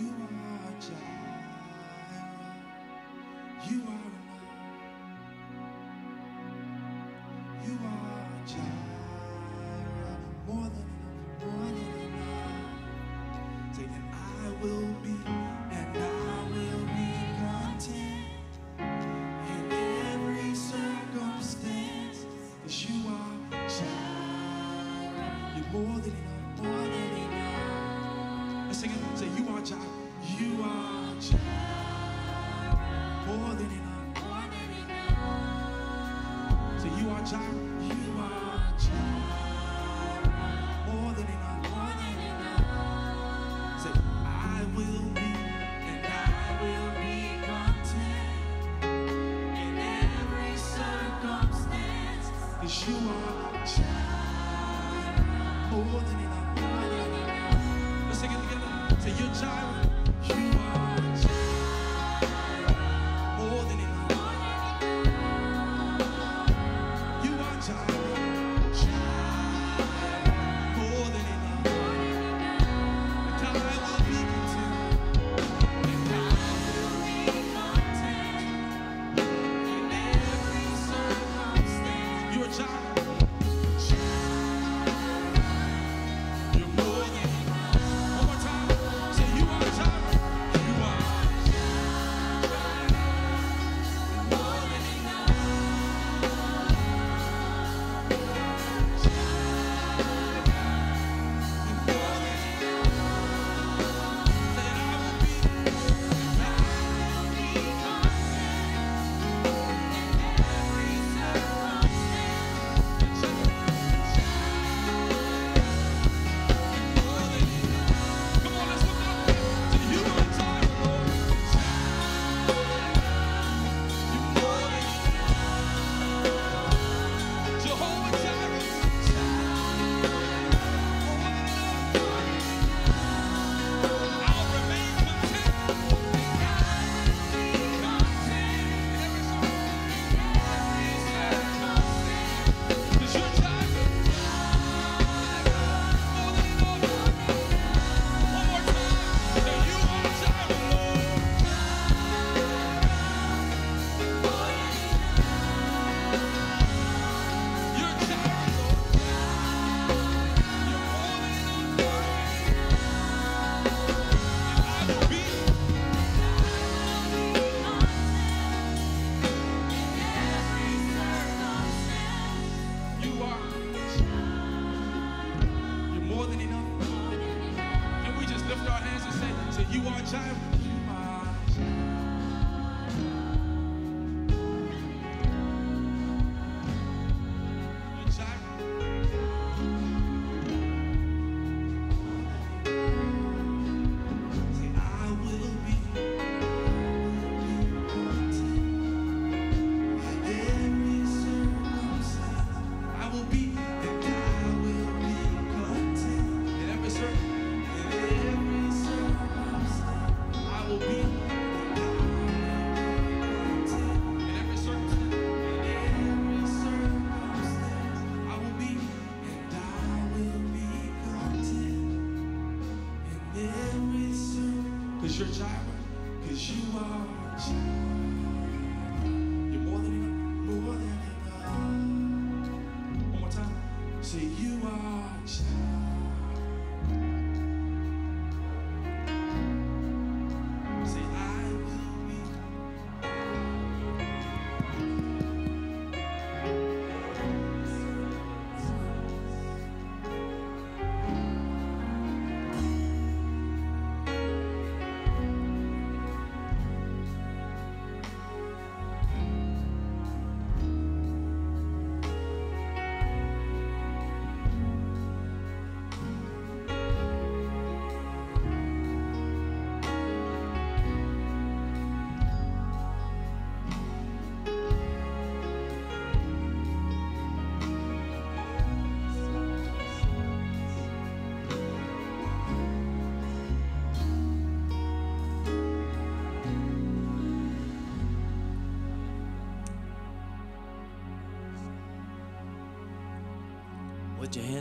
You are Jireh. You are. Say, you are Jireh, You are Jireh, More than enough. More than enough. Say, you are Jireh.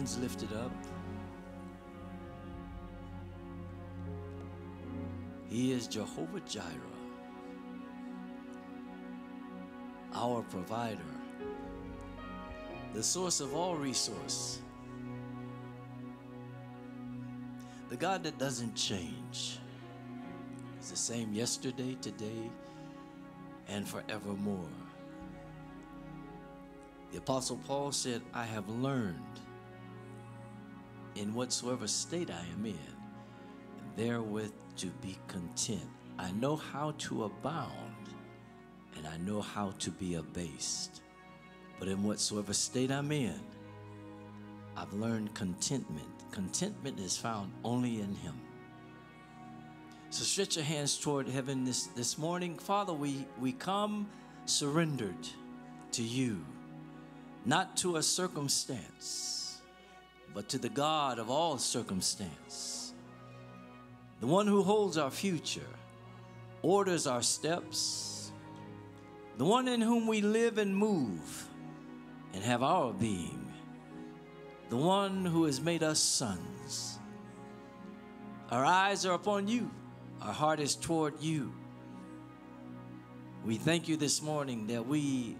Hands lifted up. He is Jehovah Jireh, our provider, the source of all resource, the God that doesn't change. He's the same yesterday, today, and forevermore. The Apostle Paul said, I have learned in whatsoever state I am in, therewith to be content. I know how to abound, and I know how to be abased. But in whatsoever state I'm in, I've learned contentment. Contentment is found only in Him. So stretch your hands toward heaven this, this morning. Father, we, we come surrendered to you, not to a circumstance, but to the God of all circumstance, the one who holds our future, orders our steps, the one in whom we live and move and have our being, the one who has made us sons. Our eyes are upon you. Our heart is toward you. We thank you this morning that we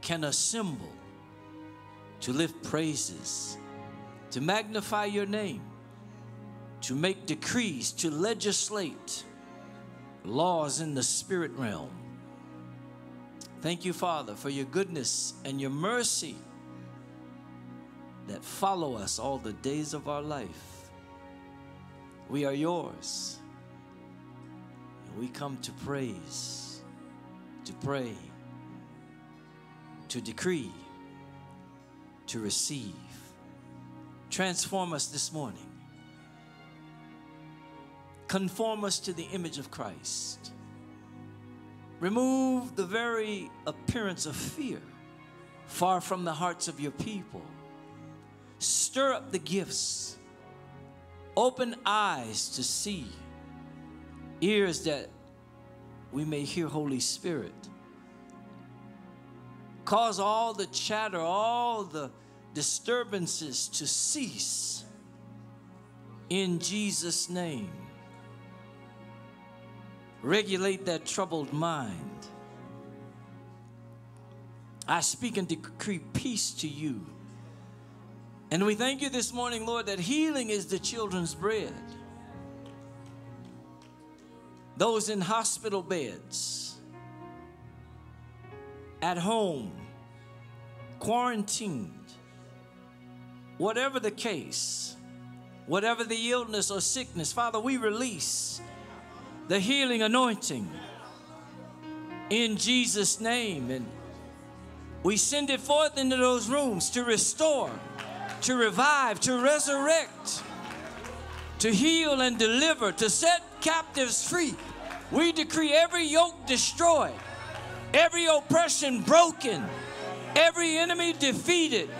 can assemble to lift praises, to magnify your name, to make decrees, to legislate laws in the spirit realm. Thank you, Father, for your goodness and your mercy that follow us all the days of our life. We are yours. And we come to praise, to pray, to decree, to receive. Transform us this morning. Conform us to the image of Christ. Remove the very appearance of fear far from the hearts of your people. Stir up the gifts. Open eyes to see, ears that we may hear Holy Spirit. Cause all the chatter, all the disturbances to cease in Jesus' name. Regulate that troubled mind. I speak and decree peace to you. And we thank you this morning, Lord, that healing is the children's bread. Those in hospital beds, at home, quarantined, whatever the case, whatever the illness or sickness, Father, we release the healing anointing in Jesus' name. And we send it forth into those rooms to restore, to revive, to resurrect, to heal and deliver, to set captives free. We decree every yoke destroyed, every oppression broken, every enemy defeated,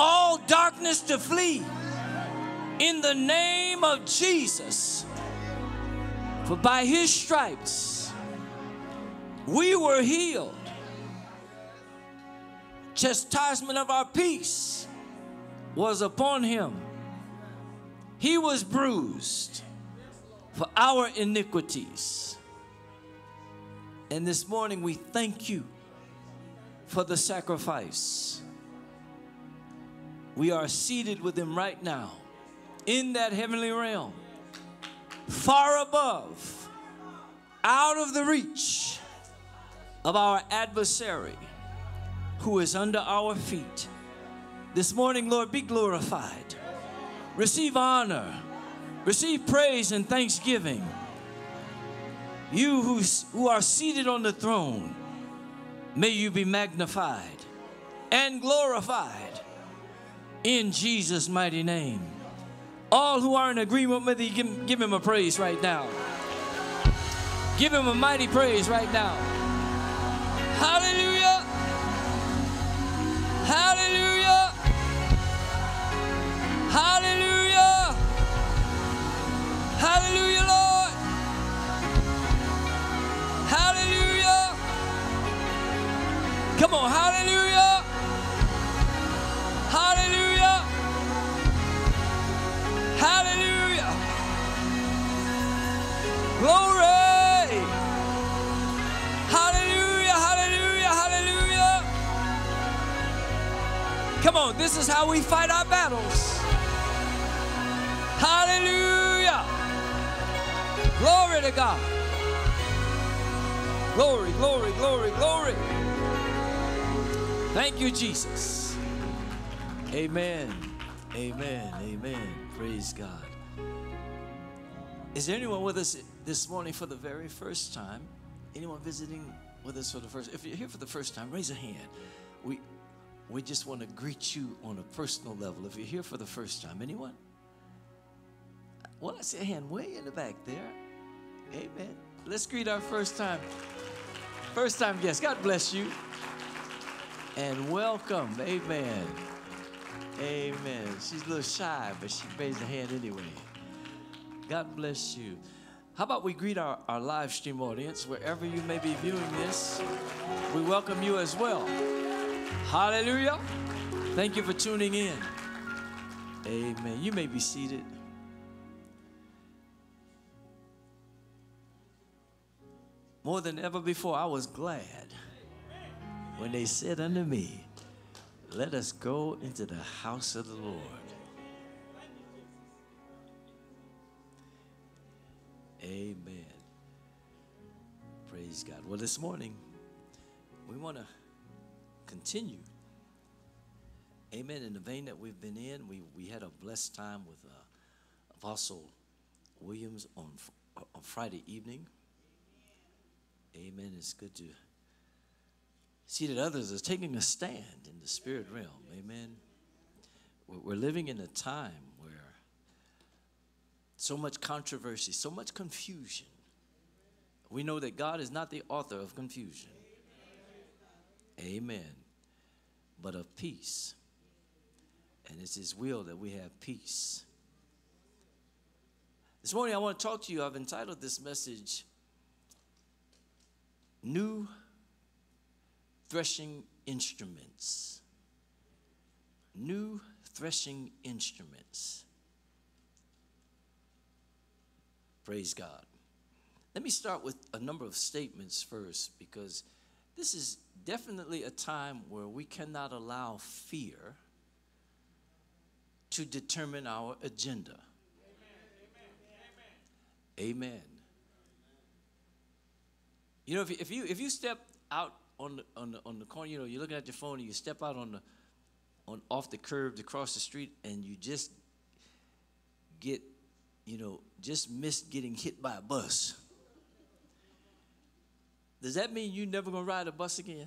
all darkness to flee. In the name of Jesus. For by his stripes we were healed. Chastisement of our peace was upon him. He was bruised for our iniquities. And this morning we thank you for the sacrifice. We are seated with him right now in that heavenly realm, far above, out of the reach of our adversary who is under our feet. This morning, Lord, be glorified. Receive honor, receive praise and thanksgiving. You who, who are seated on the throne, may you be magnified and glorified in Jesus' mighty name. All who are in agreement with you, give, give him a praise right now. Give him a mighty praise right now. Hallelujah. Hallelujah. Hallelujah. Hallelujah, Lord. Hallelujah. Come on, hallelujah. Hallelujah. Glory! Hallelujah, hallelujah, hallelujah. Come on, this is how we fight our battles. Hallelujah. Glory to God. Glory, glory, glory, glory. Thank you, Jesus. Amen. Amen. Amen. Praise God. Is there anyone with us this morning for the very first time? Anyone visiting with us for the first? If you're here for the first time, raise a hand. We we just want to greet you on a personal level. If you're here for the first time, anyone? Well, I see a hand way in the back there. Amen. Let's greet our first time, first time guest. God bless you and welcome. Amen. Amen. She's a little shy, but she raised her hand anyway. God bless you. How about we greet our, our live stream audience, wherever you may be viewing this? We welcome you as well. Hallelujah. Thank you for tuning in. Amen. You may be seated. More than ever before, I was glad when they said unto me, Let us go into the house of the Lord. Amen. Praise God. Well, this morning, we want to continue. Amen. In the vein that we've been in, we, we had a blessed time with uh, Apostle Williams on, on Friday evening. Amen. It's good to see that others are taking a stand in the spirit realm. Amen. We're living in a time so much controversy, so much confusion. We know that God is not the author of confusion. Amen. But of peace. And it's His will that we have peace. This morning, I want to talk to you. I've entitled this message, New Threshing Instruments. New Threshing Instruments. Praise God. Let me start with a number of statements first because this is definitely a time where we cannot allow fear to determine our agenda. Amen. amen You know, if you, if you if you step out on the, on the on the corner, you know, you're looking at your phone and you step out on the on off the curb to cross the street and you just get, you know, just miss getting hit by a bus. Does that mean you never gonna ride a bus again?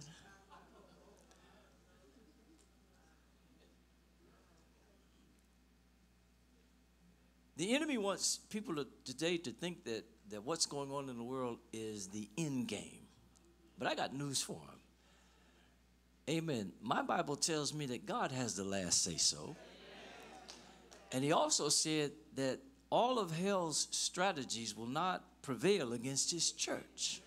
The enemy wants people to, today to think that, that what's going on in the world is the end game. But I got news for him. Amen. My Bible tells me that God has the last say so. And he also said that all of hell's strategies will not prevail against his church.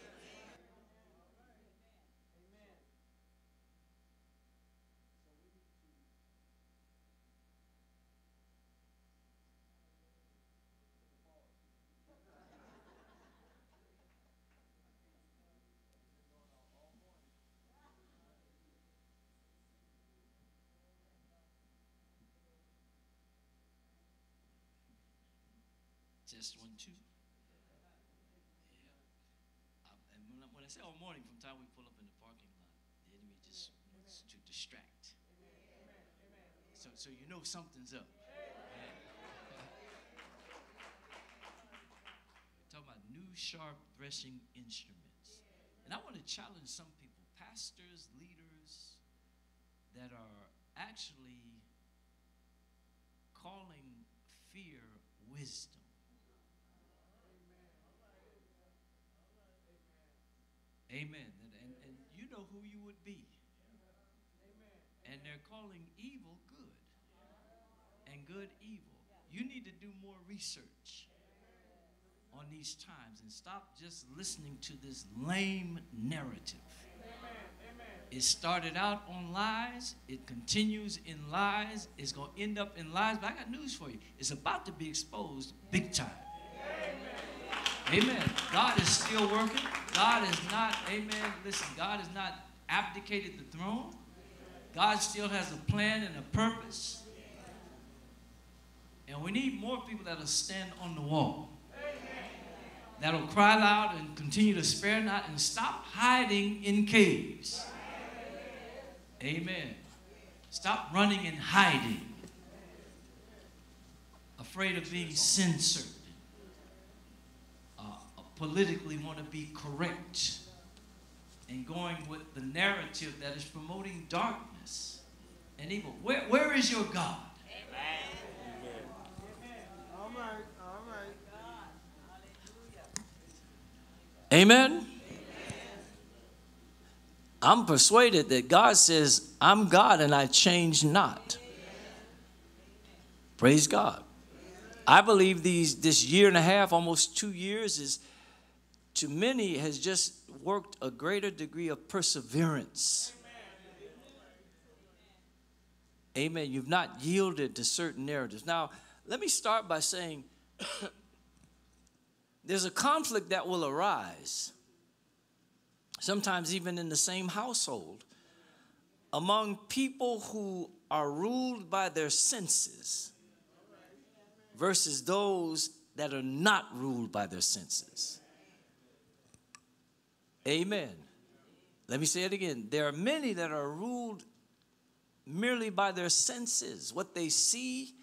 Just one, two. Yeah. Um, and when I, when I say all morning, from time we pull up in the parking lot, the enemy just wants to distract. So, so you know something's up. We're talking about new sharp threshing instruments. And I want to challenge some people, pastors, leaders, that are actually calling fear wisdom. Amen. And, and, and you know who you would be. And they're calling evil good and good evil. You need to do more research on these times and stop just listening to this lame narrative. It started out on lies, it continues in lies, it's going to end up in lies. But I got news for you it's about to be exposed big time. Amen. God is still working. God is not, amen. Listen, God has not abdicated the throne. God still has a plan and a purpose. And we need more people that'll stand on the wall. That'll cry loud and continue to spare not and stop hiding in caves. Amen. Stop running and hiding. Afraid of being censored. Politically want to be correct. And going with the narrative that is promoting darkness and evil. Where, where is your God? All right, all right. Amen. I'm persuaded that God says, I'm God and I change not. Praise God. I believe these this year and a half, almost two years, is to many has just worked a greater degree of perseverance. Amen. You've not yielded to certain narratives. Now, let me start by saying there's a conflict that will arise, sometimes even in the same household, among people who are ruled by their senses versus those that are not ruled by their senses. Amen. Let me say it again. There are many that are ruled merely by their senses, what they see,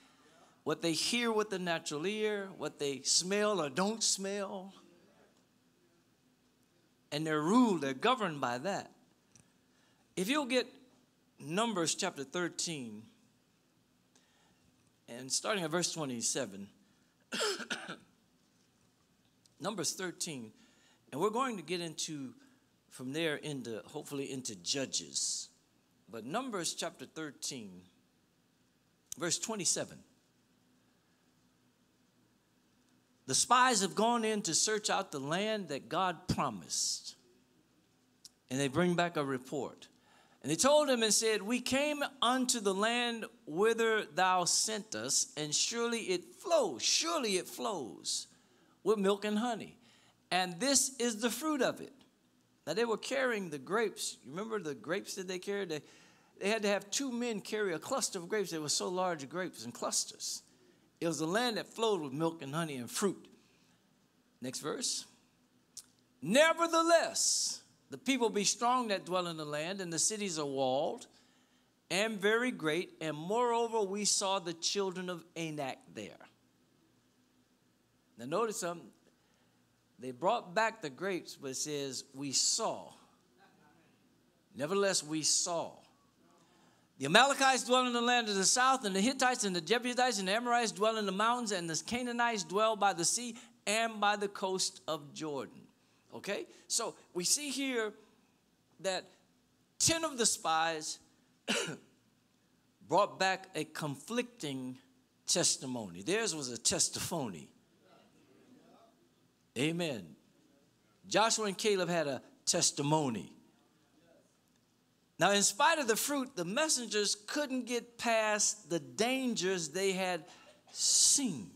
what they hear with the natural ear, what they smell or don't smell. And they're ruled, they're governed by that. If you'll get Numbers chapter 13, and starting at verse 27, Numbers 13, and we're going to get into from there into hopefully into Judges. But Numbers chapter 13, verse 27. The spies have gone in to search out the land that God promised. And they bring back a report. And they told him and said, We came unto the land whither thou sent us, and surely it flows, surely it flows with milk and honey. And this is the fruit of it. Now they were carrying the grapes. You remember the grapes that they carried? They, they had to have two men carry a cluster of grapes. They were so large grapes in clusters. It was a land that flowed with milk and honey and fruit. Next verse. Nevertheless, the people be strong that dwell in the land, and the cities are walled and very great. And moreover, we saw the children of Anak there. Now, notice something. They brought back the grapes, but it says, We saw. Nevertheless, we saw. The Amalekites dwell in the land of the south, and the Hittites and the Jebusites and the Amorites dwell in the mountains, and the Canaanites dwell by the sea and by the coast of Jordan. Okay? So we see here that 10 of the spies brought back a conflicting testimony. Theirs was a testimony. Amen. Joshua and Caleb had a testimony. Now, in spite of the fruit, the messengers couldn't get past the dangers they had seen.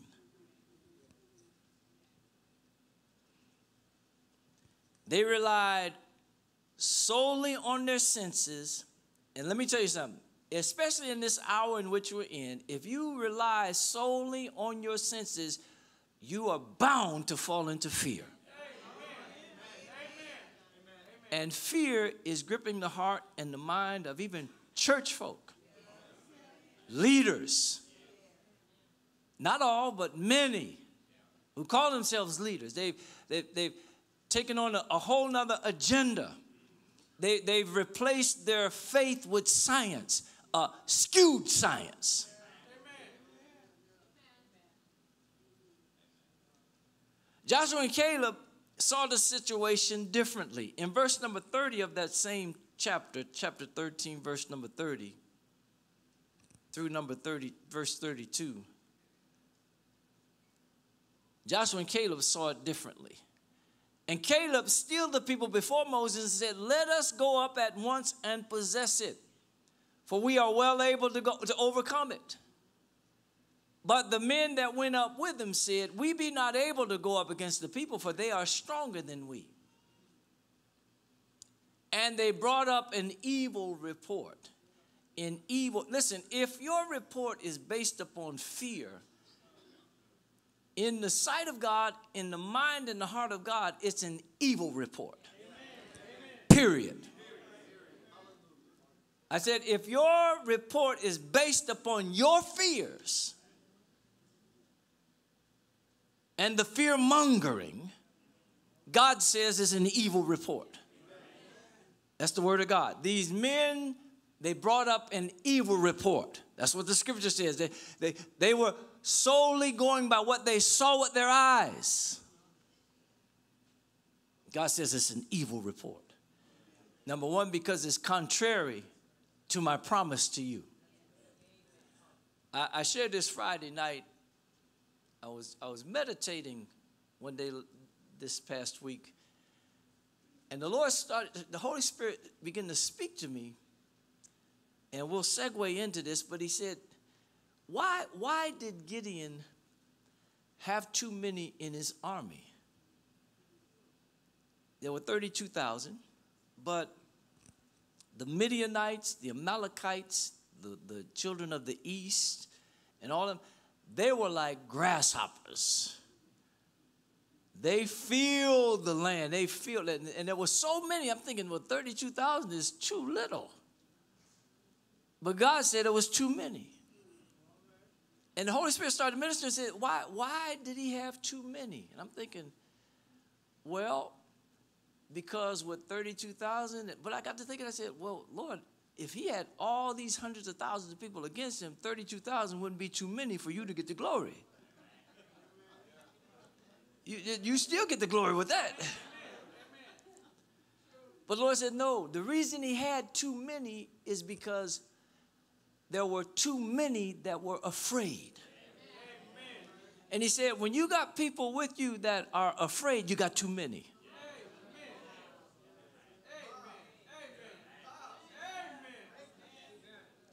They relied solely on their senses. And let me tell you something, especially in this hour in which we're in, if you rely solely on your senses, you are bound to fall into fear. And fear is gripping the heart and the mind of even church folk, leaders. Not all, but many who call themselves leaders. They've, they've, they've taken on a, a whole nother agenda. They, they've replaced their faith with science, uh, skewed science. Joshua and Caleb saw the situation differently. In verse number 30 of that same chapter, chapter 13, verse number 30, through number 30, verse 32, Joshua and Caleb saw it differently. And Caleb stilled the people before Moses and said, Let us go up at once and possess it, for we are well able to, go, to overcome it. But the men that went up with him said, We be not able to go up against the people, for they are stronger than we. And they brought up an evil report. In evil, listen, if your report is based upon fear, in the sight of God, in the mind and the heart of God, it's an evil report. Period. I said, if your report is based upon your fears and the fear mongering, God says is an evil report. That's the word of God. These men, they brought up an evil report. That's what the scripture says. They, they, they were solely going by what they saw with their eyes. God says it's an evil report. Number one, because it's contrary to my promise to you. I, I shared this Friday night. I was, I was meditating one day this past week, and the Lord started, the Holy Spirit began to speak to me, and we'll segue into this, but He said, Why, why did Gideon have too many in his army? There were 32,000, but the Midianites, the Amalekites, the, the children of the east, and all of them, they were like grasshoppers. They filled the land. They filled it. And there were so many. I'm thinking, well, 32,000 is too little. But God said it was too many. And the Holy Spirit started ministering and said, why, why did he have too many? And I'm thinking, well, because with 32,000, but I got to thinking, I said, well, Lord, if he had all these hundreds of thousands of people against him, 32,000 wouldn't be too many for you to get the glory. You, you still get the glory with that. But Lord said, no, the reason he had too many is because there were too many that were afraid. And he said, when you got people with you that are afraid, you got too many.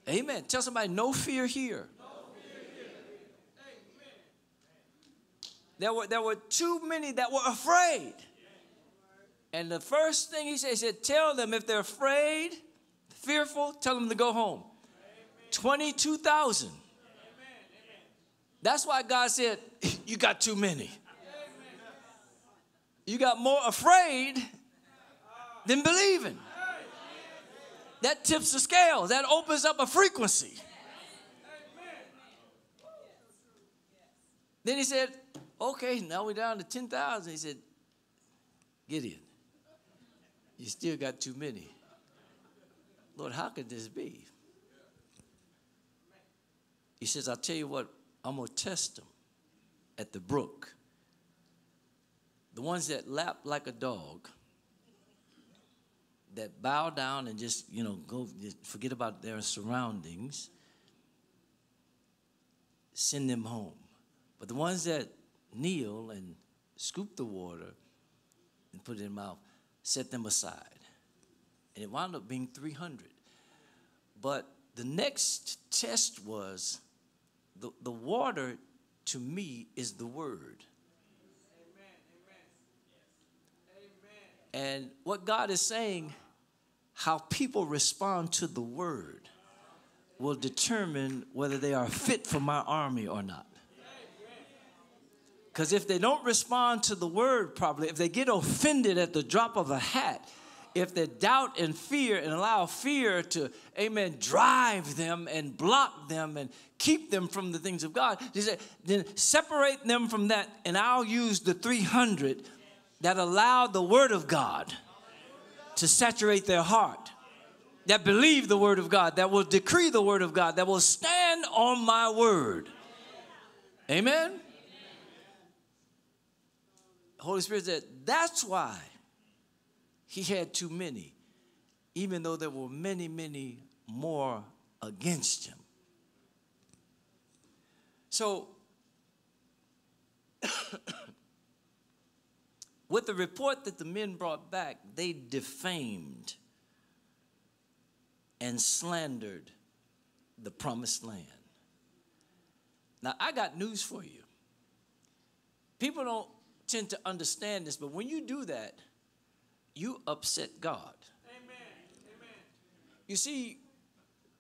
Amen. Tell somebody, no fear here. There were, there were too many that were afraid. And the first thing he said, he said, tell them if they're afraid, fearful, tell them to go home. 22,000. That's why God said, you got too many. You got more afraid than believing. That tips the scales. That opens up a frequency. Then he said, okay, now we're down to 10,000. He said, Gideon, you still got too many. Lord, how could this be? He says, I'll tell you what, I'm going to test them at the brook. The ones that lap like a dog, that bow down and just, you know, go just forget about their surroundings, send them home. But the ones that kneel and scoop the water and put it in their mouth, set them aside. And it wound up being 300. But the next test was the, the water to me is the word. And what God is saying, how people respond to the word will determine whether they are fit for my army or not. Because if they don't respond to the word properly, if they get offended at the drop of a hat, if they doubt and fear and allow fear to, amen, drive them and block them and keep them from the things of God, then separate them from that, and I'll use the 300 that allow the word of God to saturate their heart, that believe the word of God, that will decree the word of God, that will stand on my word. Amen? Holy Spirit said, that's why he had too many, even though there were many, many more against him. So, with the report that the men brought back, they defamed and slandered the promised land. Now, I got news for you. People don't tend to understand this, but when you do that, you upset God. You see,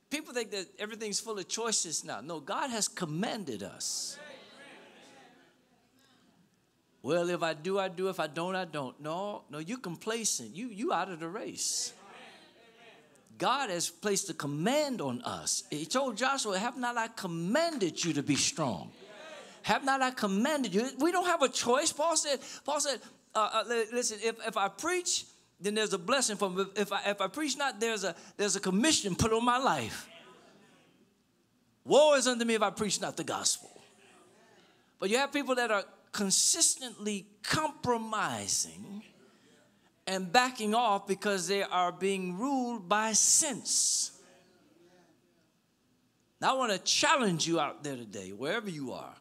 people think that everything's full of choices now. No, God has commanded us. Well, if I do, I do. If I don't, I don't. No, no, you complacent. You you out of the race. God has placed a command on us. He told Joshua, Have not I commanded you to be strong? Have not I commanded you? We don't have a choice. Paul said, Paul said, uh, uh, listen, if, if I preach, then there's a blessing for me. If I, if I preach not, there's a, there's a commission put on my life. Woe is unto me if I preach not the gospel. But you have people that are consistently compromising and backing off because they are being ruled by sense. Now, I want to challenge you out there today, wherever you are,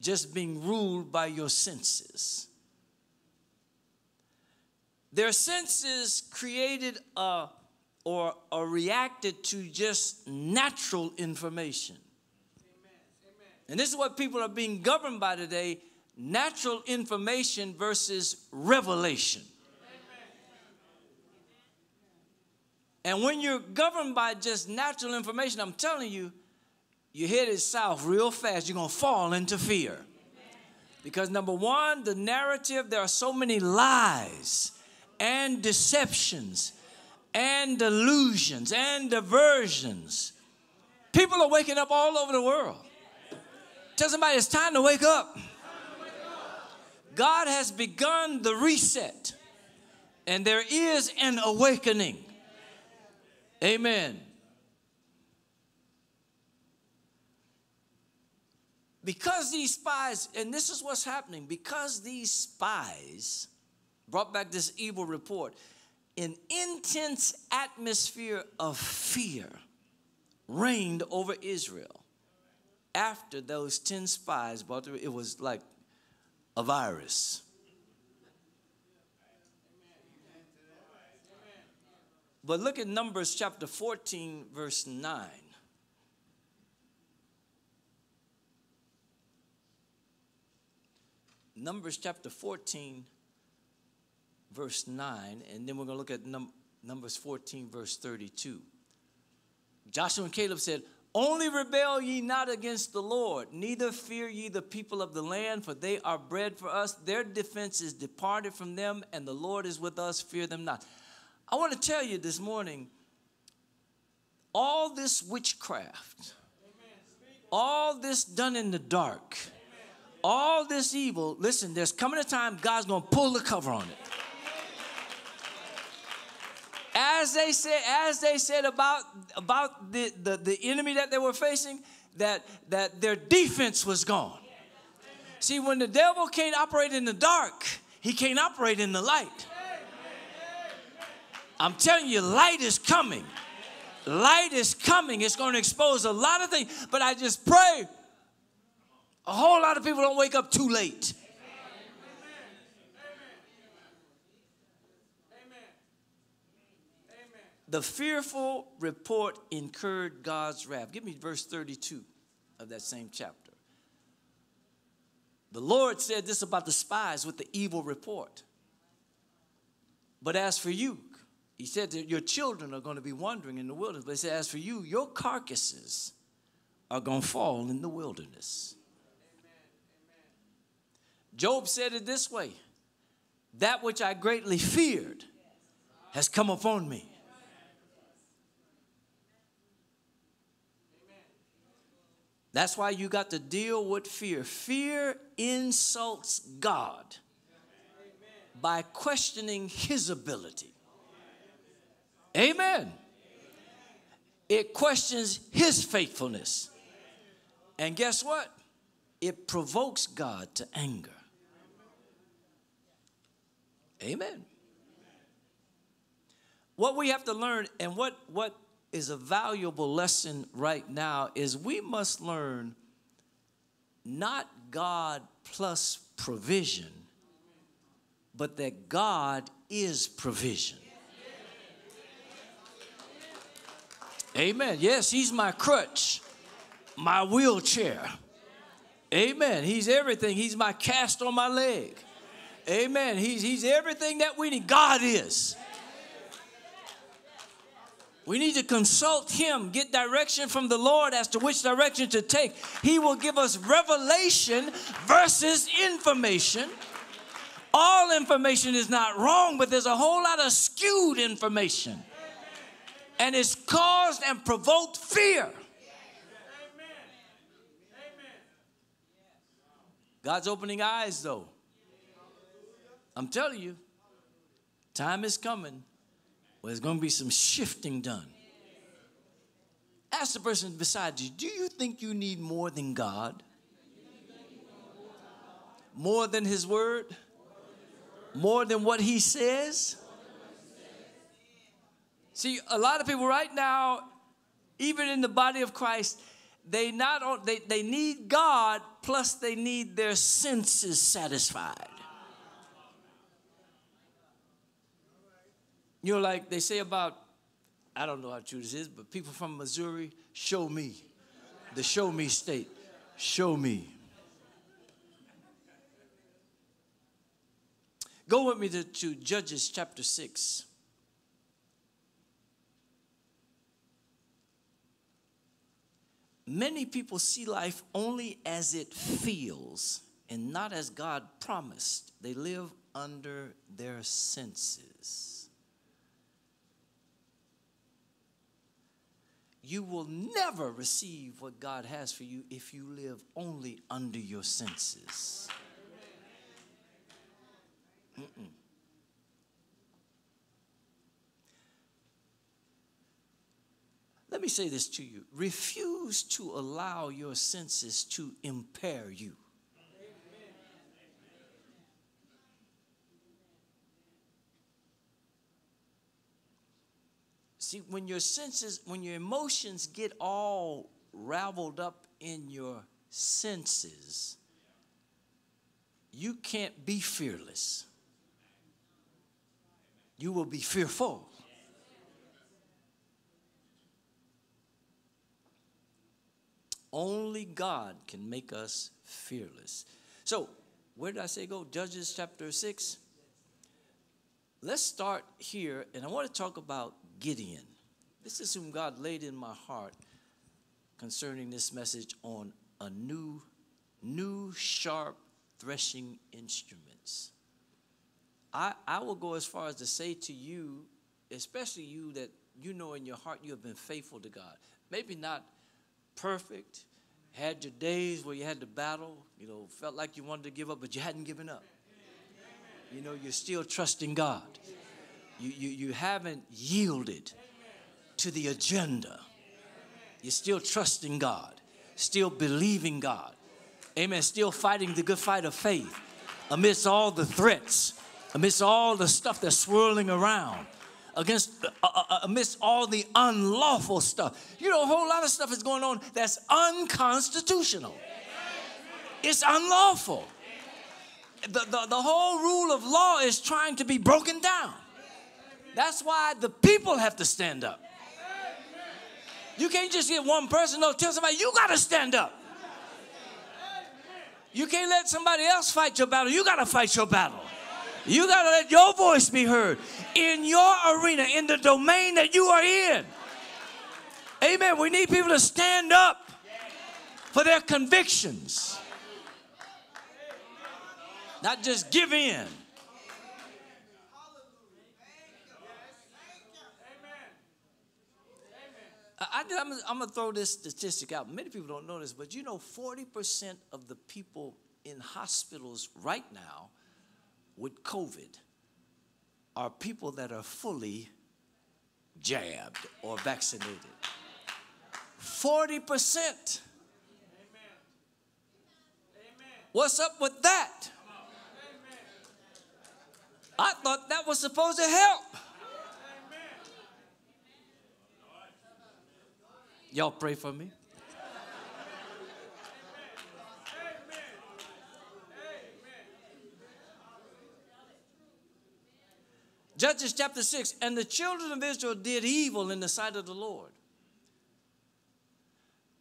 just being ruled by your senses. Their senses created a, or, or reacted to just natural information. And this is what people are being governed by today natural information versus revelation. And when you're governed by just natural information, I'm telling you, you're headed south real fast. You're going to fall into fear. Because number one, the narrative, there are so many lies and deceptions and delusions and diversions. People are waking up all over the world. Tell somebody it's time to wake up. God has begun the reset, and there is an awakening. Amen. Because these spies, and this is what's happening, because these spies brought back this evil report, an intense atmosphere of fear reigned over Israel. After those 10 spies brought it was like a virus. But look at Numbers chapter 14, verse 9. Numbers chapter 14, verse 9, and then we're going to look at num- Numbers 14, verse 32. Joshua and Caleb said, Only rebel ye not against the Lord, neither fear ye the people of the land, for they are bread for us. Their defense is departed from them, and the Lord is with us, fear them not. I want to tell you this morning all this witchcraft, all this done in the dark, all this evil, listen, there's coming a time God's going to pull the cover on it. As they said, as they said about, about the, the, the enemy that they were facing, that, that their defense was gone. See, when the devil can't operate in the dark, he can't operate in the light. I'm telling you, light is coming. Light is coming. It's going to expose a lot of things. But I just pray a whole lot of people don't wake up too late. The fearful report incurred God's wrath. Give me verse 32 of that same chapter. The Lord said this about the spies with the evil report. But as for you, he said that your children are going to be wandering in the wilderness. But he said, as for you, your carcasses are going to fall in the wilderness. Job said it this way That which I greatly feared has come upon me. That's why you got to deal with fear. Fear insults God by questioning his ability. Amen. It questions his faithfulness. And guess what? It provokes God to anger. Amen. What we have to learn and what, what is a valuable lesson right now is we must learn not God plus provision, but that God is provision. Amen. Yes, He's my crutch, my wheelchair. Amen. He's everything. He's my cast on my leg. Amen. He's, he's everything that we need. God is. We need to consult Him, get direction from the Lord as to which direction to take. He will give us revelation versus information. All information is not wrong, but there's a whole lot of skewed information. And it's caused and provoked fear. God's opening eyes, though. I'm telling you, time is coming there's going to be some shifting done. Ask the person beside you, do you think you need more than God? More than His Word? More than what He says? See, a lot of people right now, even in the body of Christ, they not they, they need God plus they need their senses satisfied. You know, like they say about, I don't know how true this is, but people from Missouri, show me. The show me state. Show me. Go with me to, to Judges chapter 6. Many people see life only as it feels and not as God promised. They live under their senses. You will never receive what God has for you if you live only under your senses. Mm-mm. Let me say this to you refuse to allow your senses to impair you. See, when your senses, when your emotions get all raveled up in your senses, you can't be fearless. You will be fearful. Only God can make us fearless. So, where did I say go? Judges chapter 6. Let's start here, and I want to talk about Gideon. This is whom God laid in my heart concerning this message on a new, new sharp threshing instruments. I, I will go as far as to say to you, especially you that you know in your heart you have been faithful to God. Maybe not perfect, had your days where you had to battle, you know, felt like you wanted to give up, but you hadn't given up. You know, you're still trusting God. You, you, you haven't yielded to the agenda. You're still trusting God, still believing God. Amen. Still fighting the good fight of faith amidst all the threats, amidst all the stuff that's swirling around, against uh, uh, uh, amidst all the unlawful stuff. You know, a whole lot of stuff is going on that's unconstitutional. It's unlawful. The, the, the whole rule of law is trying to be broken down. That's why the people have to stand up. You can't just get one person, no, tell somebody, you got to stand up. You can't let somebody else fight your battle. You got to fight your battle. You got to let your voice be heard in your arena, in the domain that you are in. Amen. We need people to stand up for their convictions, not just give in. I, am I'm going to throw this statistic out. Many people don't know this, but you know, 40% of the people in hospitals right now with COVID are people that are fully jabbed or vaccinated. 40%. What's up with that? I thought that was supposed to help. Y'all pray for me. Judges chapter 6 And the children of Israel did evil in the sight of the Lord.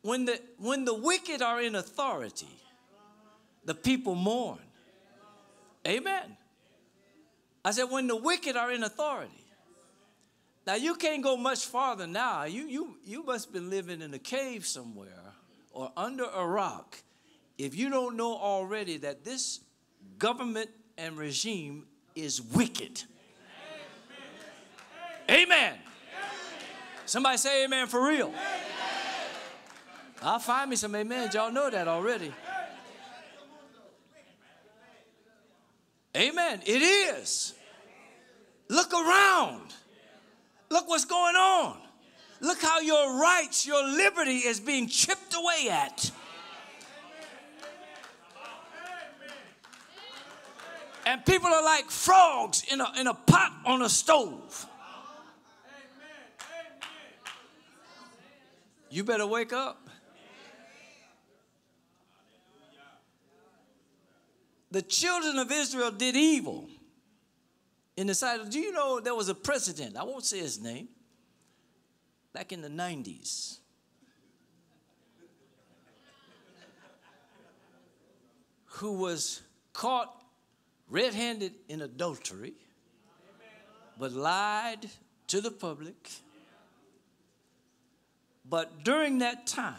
When the, when the wicked are in authority, the people mourn. Amen. I said, when the wicked are in authority. Now you can't go much farther now. You you you must be living in a cave somewhere or under a rock if you don't know already that this government and regime is wicked. Amen. Somebody say amen for real. I'll find me some amen. Y'all know that already. Amen. It is. Look around. Look what's going on. Look how your rights, your liberty is being chipped away at. And people are like frogs in a, in a pot on a stove. You better wake up. The children of Israel did evil in the of, do you know there was a president, I won't say his name, back in the 90s. Who was caught red handed in adultery, but lied to the public. But during that time,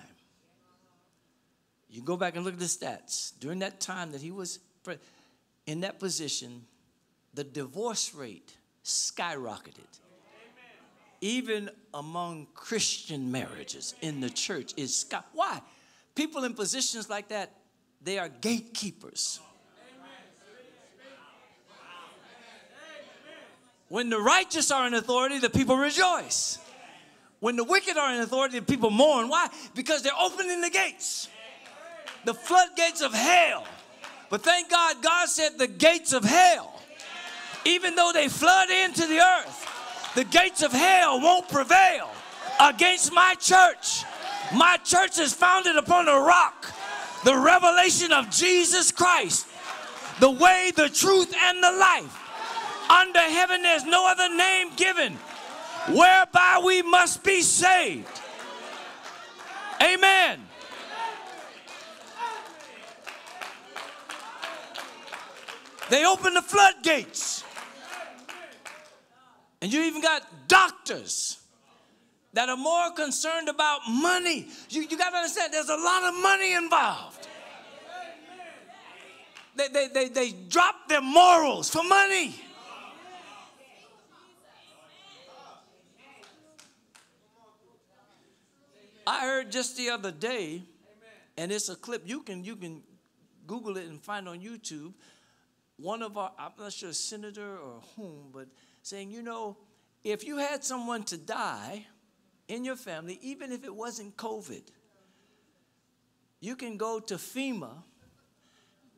you go back and look at the stats. During that time that he was in that position, the divorce rate skyrocketed. Even among Christian marriages in the church is sky. Why? People in positions like that, they are gatekeepers. When the righteous are in authority, the people rejoice. When the wicked are in authority, the people mourn. Why? Because they're opening the gates, the floodgates of hell. But thank God, God said the gates of hell, even though they flood into the earth, the gates of hell won't prevail against my church. My church is founded upon a rock, the revelation of Jesus Christ, the way, the truth, and the life. Under heaven, there's no other name given whereby we must be saved. Amen. They open the floodgates. And you even got doctors that are more concerned about money. You, you got to understand, there's a lot of money involved. They, they, they, they drop their morals for money. I heard just the other day, and it's a clip you can you can Google it and find on YouTube. One of our I'm not sure senator or whom, but saying you know if you had someone to die in your family, even if it wasn't COVID, you can go to FEMA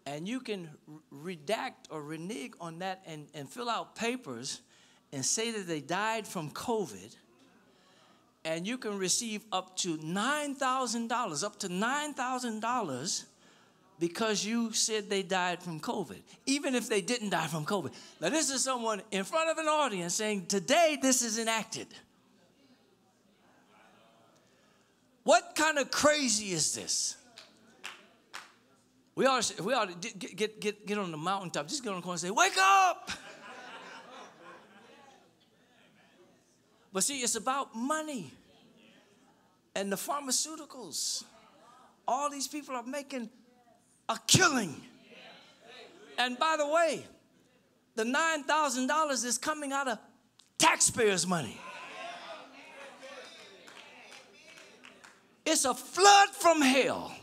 and you can redact or renege on that and, and fill out papers and say that they died from COVID and you can receive up to $9,000, up to $9,000 because you said they died from COVID, even if they didn't die from COVID. Now, this is someone in front of an audience saying, Today this is enacted. What kind of crazy is this? We ought to, we ought to get, get, get, get on the mountaintop, just get on the corner and say, Wake up! But see, it's about money and the pharmaceuticals. All these people are making a killing. And by the way, the $9,000 is coming out of taxpayers' money. It's a flood from hell.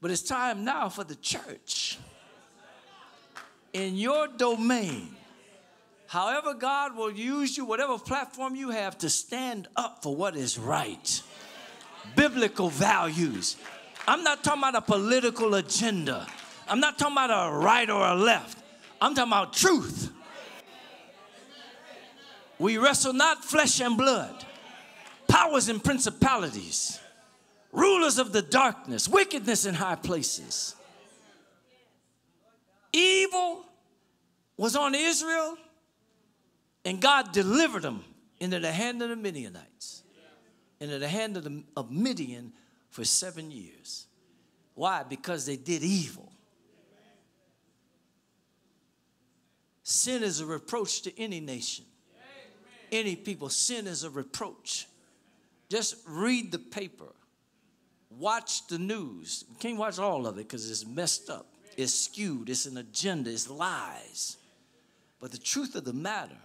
But it's time now for the church in your domain, however God will use you, whatever platform you have, to stand up for what is right. Biblical values. I'm not talking about a political agenda. I'm not talking about a right or a left. I'm talking about truth. We wrestle not flesh and blood, powers and principalities, rulers of the darkness, wickedness in high places. Evil was on Israel, and God delivered them into the hand of the Midianites, into the hand of, the, of Midian, for seven years. Why? Because they did evil. Sin is a reproach to any nation, any people. Sin is a reproach. Just read the paper, watch the news. You can't watch all of it because it's messed up, it's skewed, it's an agenda, it's lies. But the truth of the matter,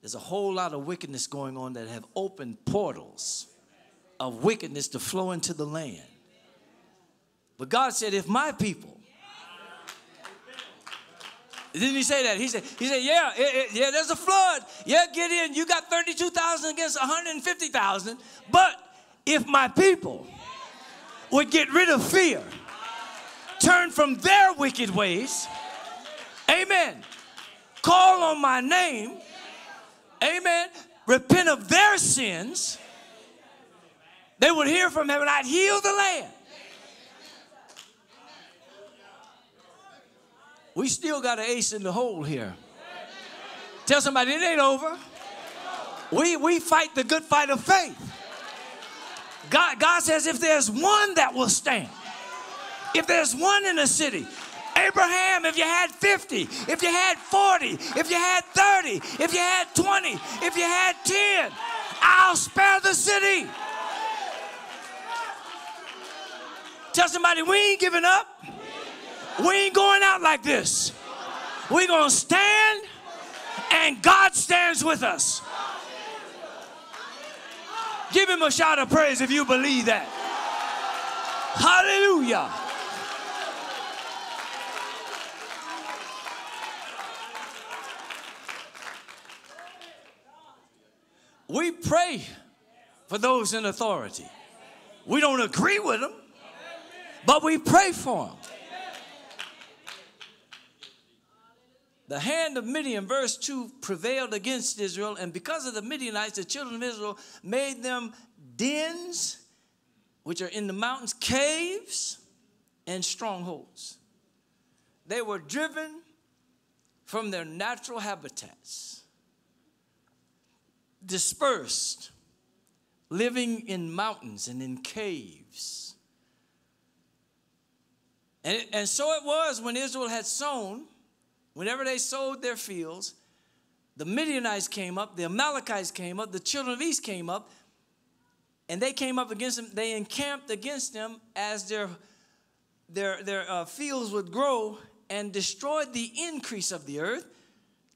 there's a whole lot of wickedness going on that have opened portals of wickedness to flow into the land. But God said, if my people, didn't he say that? He said, he said, yeah, it- it- yeah, there's a flood. Yeah, get in. You got 32,000 against 150,000. But if my people would get rid of fear, turn from their wicked ways, amen, call on my name, amen, repent of their sins, they would hear from heaven, I'd heal the land. We still got an ace in the hole here. Tell somebody it ain't over. We, we fight the good fight of faith. God, God says if there's one that will stand, if there's one in the city, Abraham, if you had 50, if you had 40, if you had 30, if you had 20, if you had 10, I'll spare the city. Tell somebody we ain't giving up. We ain't going out like this. We're going to stand, and God stands with us. Give him a shout of praise if you believe that. Hallelujah. We pray for those in authority. We don't agree with them, but we pray for them. The hand of Midian, verse 2, prevailed against Israel, and because of the Midianites, the children of Israel made them dens, which are in the mountains, caves, and strongholds. They were driven from their natural habitats, dispersed, living in mountains and in caves. And, and so it was when Israel had sown, whenever they sowed their fields, the Midianites came up, the Amalekites came up, the children of East came up, and they came up against them. They encamped against them as their, their, their uh, fields would grow and destroyed the increase of the earth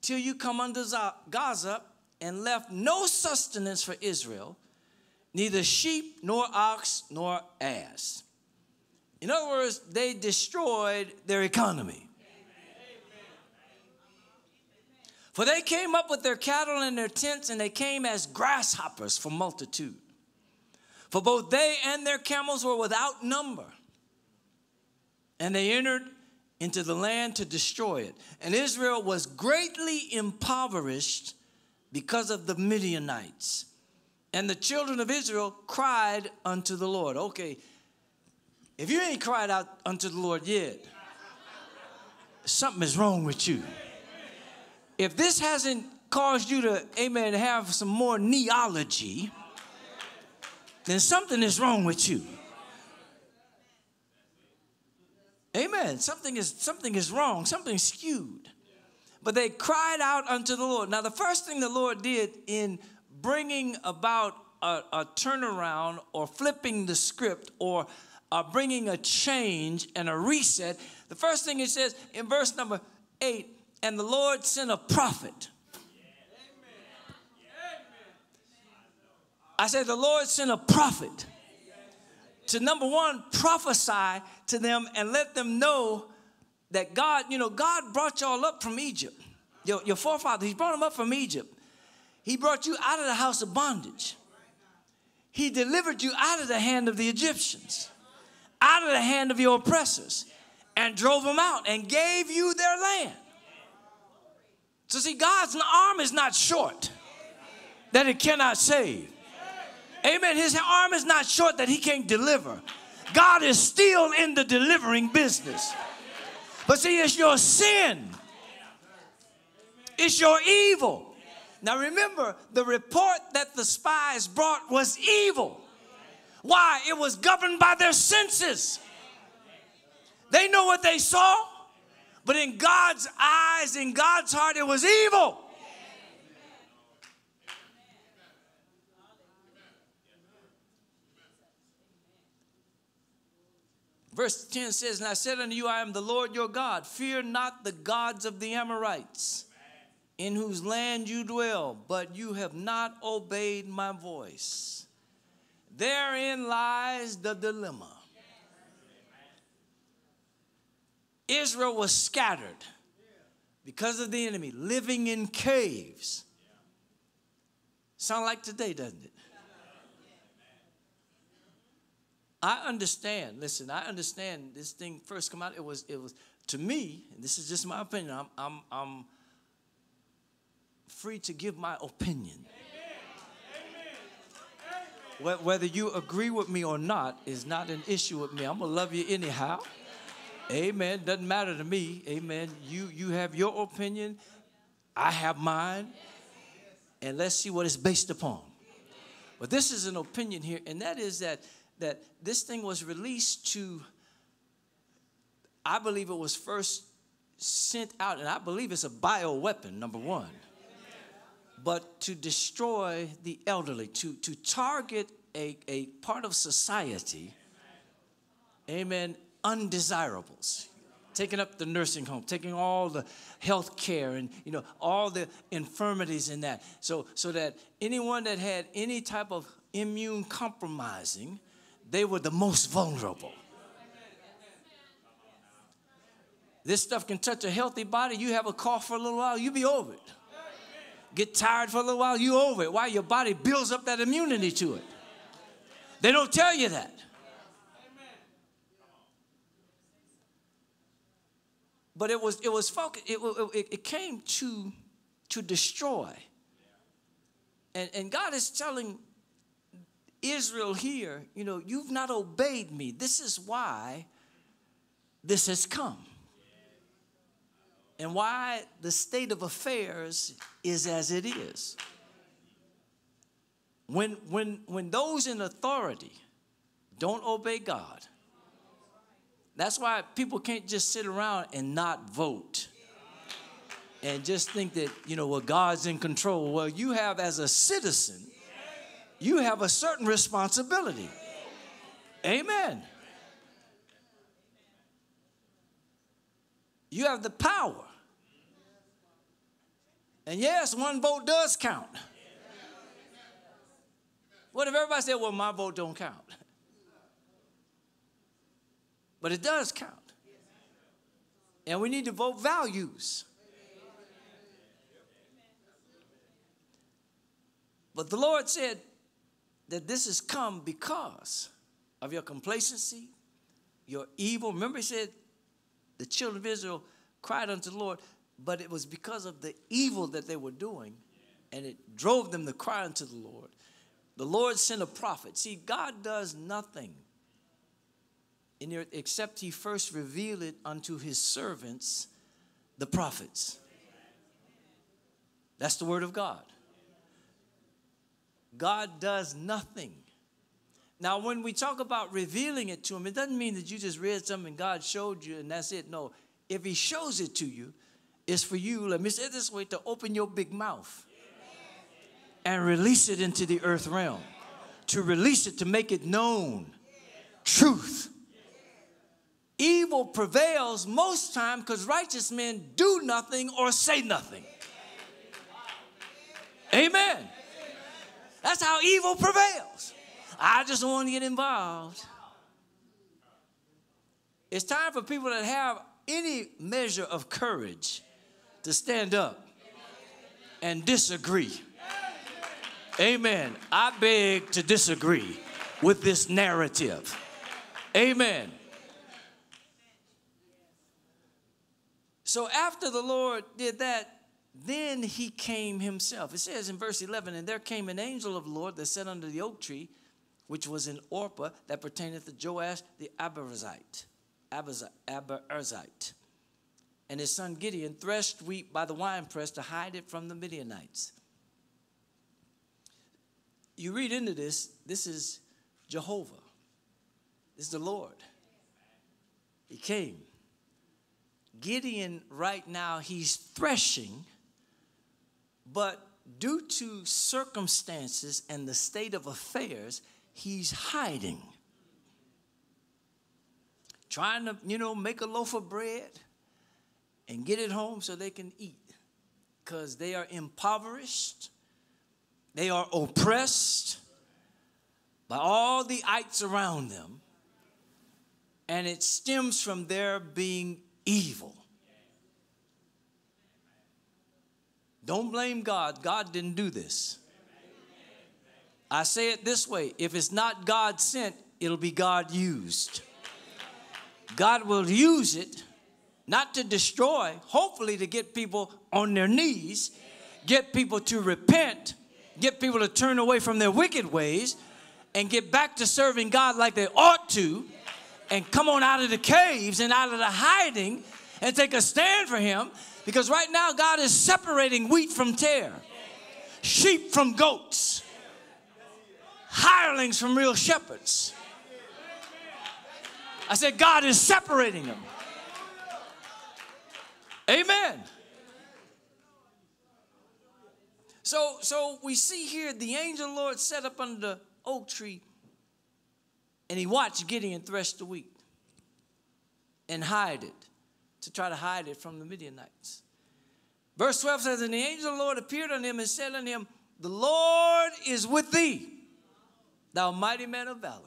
till you come unto Za- Gaza and left no sustenance for Israel, neither sheep nor ox nor ass. In other words, they destroyed their economy. For they came up with their cattle and their tents, and they came as grasshoppers for multitude. For both they and their camels were without number. And they entered into the land to destroy it. And Israel was greatly impoverished because of the Midianites. And the children of Israel cried unto the Lord. Okay, if you ain't cried out unto the Lord yet, something is wrong with you. If this hasn't caused you to, amen, have some more neology, then something is wrong with you. Amen. Something is something is wrong. Something's skewed. But they cried out unto the Lord. Now, the first thing the Lord did in bringing about a, a turnaround or flipping the script or uh, bringing a change and a reset, the first thing it says in verse number eight, and the Lord sent a prophet. I said, the Lord sent a prophet to number one, prophesy to them and let them know that God, you know, God brought y'all up from Egypt. Your, your forefathers, He brought them up from Egypt. He brought you out of the house of bondage. He delivered you out of the hand of the Egyptians, out of the hand of your oppressors, and drove them out and gave you their land. So, see, God's arm is not short that it cannot save. Amen. His arm is not short that he can't deliver. God is still in the delivering business. But see, it's your sin, it's your evil. Now remember, the report that the spies brought was evil. Why? It was governed by their senses. They know what they saw, but in God's eyes, in God's heart, it was evil. Verse 10 says, And I said unto you, I am the Lord your God. Fear not the gods of the Amorites, in whose land you dwell, but you have not obeyed my voice. Therein lies the dilemma. Israel was scattered because of the enemy, living in caves. Sound like today, doesn't it? I understand. Listen, I understand this thing first come out. It was, it was to me. And this is just my opinion. I'm, I'm, I'm free to give my opinion. Wh- Whether you agree with me or not is not an issue with me. I'm gonna love you anyhow. Amen. Doesn't matter to me. Amen. You you have your opinion. I have mine. And let's see what it's based upon. But this is an opinion here, and that is that that this thing was released to. I believe it was first sent out, and I believe it's a bioweapon. Number one, but to destroy the elderly, to to target a a part of society. Amen. Undesirables taking up the nursing home, taking all the health care and you know all the infirmities in that. So so that anyone that had any type of immune compromising, they were the most vulnerable. This stuff can touch a healthy body. You have a cough for a little while, you be over it. Get tired for a little while, you over it. Why your body builds up that immunity to it. They don't tell you that. but it was it was focused it, it, it came to to destroy and and god is telling israel here you know you've not obeyed me this is why this has come and why the state of affairs is as it is when when when those in authority don't obey god that's why people can't just sit around and not vote and just think that, you know, well, God's in control. Well, you have, as a citizen, you have a certain responsibility. Amen. You have the power. And yes, one vote does count. What if everybody said, well, my vote don't count? But it does count. And we need to vote values. But the Lord said that this has come because of your complacency, your evil. Remember, He said the children of Israel cried unto the Lord, but it was because of the evil that they were doing, and it drove them to cry unto the Lord. The Lord sent a prophet. See, God does nothing except he first reveal it unto his servants, the prophets. That's the word of God. God does nothing. Now, when we talk about revealing it to him, it doesn't mean that you just read something God showed you and that's it. No, if he shows it to you, it's for you, let me say this way, to open your big mouth and release it into the earth realm. To release it, to make it known. Truth. Evil prevails most time because righteous men do nothing or say nothing. Amen. That's how evil prevails. I just want to get involved. It's time for people that have any measure of courage to stand up and disagree. Amen. I beg to disagree with this narrative. Amen. So after the Lord did that, then he came himself. It says in verse 11, And there came an angel of the Lord that sat under the oak tree, which was in Orpah, that pertaineth to Joash the Abiezrite. Abiezrite. And his son Gideon threshed wheat by the winepress to hide it from the Midianites. You read into this, this is Jehovah. This is the Lord. He came. Gideon, right now, he's threshing, but due to circumstances and the state of affairs, he's hiding. Trying to, you know, make a loaf of bread and get it home so they can eat. Because they are impoverished, they are oppressed by all the ites around them, and it stems from their being evil. Don't blame God. God didn't do this. I say it this way if it's not God sent, it'll be God used. God will use it not to destroy, hopefully to get people on their knees, get people to repent, get people to turn away from their wicked ways, and get back to serving God like they ought to, and come on out of the caves and out of the hiding and take a stand for Him. Because right now, God is separating wheat from tare, sheep from goats, hirelings from real shepherds. I said, God is separating them. Amen. So, so we see here the angel the Lord set up under the oak tree and he watched Gideon thresh the wheat and hide it to try to hide it from the Midianites. Verse 12 says, And the angel the Lord appeared unto him and said unto him, The Lord is with thee, thou mighty man of valor.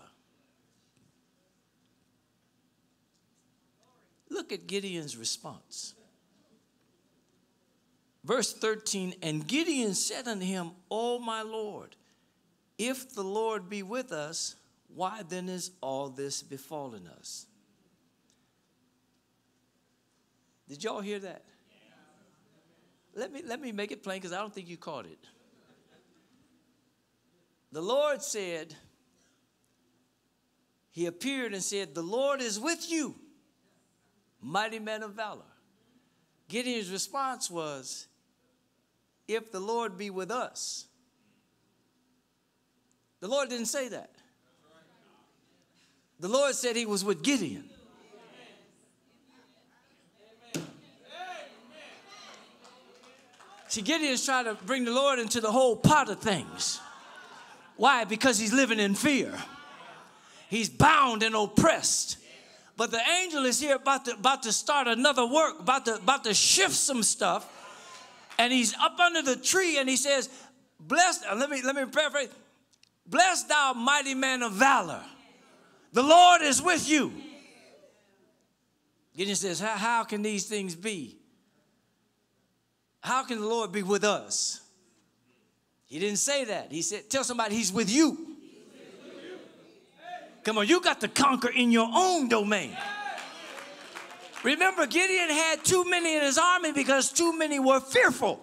Look at Gideon's response. Verse 13 And Gideon said unto him, O my Lord, if the Lord be with us, why then is all this befallen us? Did y'all hear that? Let me, let me make it plain because I don't think you caught it. The Lord said, He appeared and said, The Lord is with you, mighty man of valor. Gideon's response was, If the Lord be with us. The Lord didn't say that. The Lord said He was with Gideon. See, Gideon's trying to bring the Lord into the whole pot of things. Why? Because he's living in fear. He's bound and oppressed. But the angel is here about to, about to start another work, about to, about to shift some stuff. And he's up under the tree and he says, Blessed, uh, let me, let me paraphrase. Bless thou mighty man of valor. The Lord is with you. Gideon says, how, how can these things be? How can the Lord be with us? He didn't say that. He said, Tell somebody he's with you. Come on, you got to conquer in your own domain. Remember, Gideon had too many in his army because too many were fearful.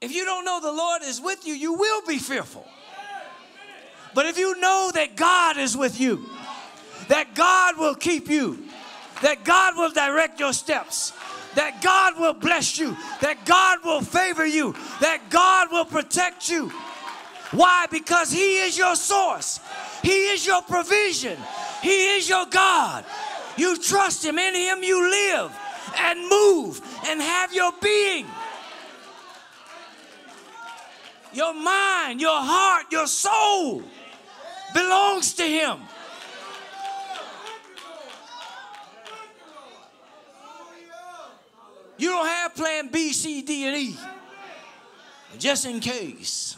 If you don't know the Lord is with you, you will be fearful. But if you know that God is with you, that God will keep you, that God will direct your steps, that God will bless you, that God will favor you, that God will protect you. Why? Because He is your source, He is your provision, He is your God. You trust Him, in Him you live and move and have your being. Your mind, your heart, your soul belongs to Him. You don't have plan B, C, D, and E. Just in case.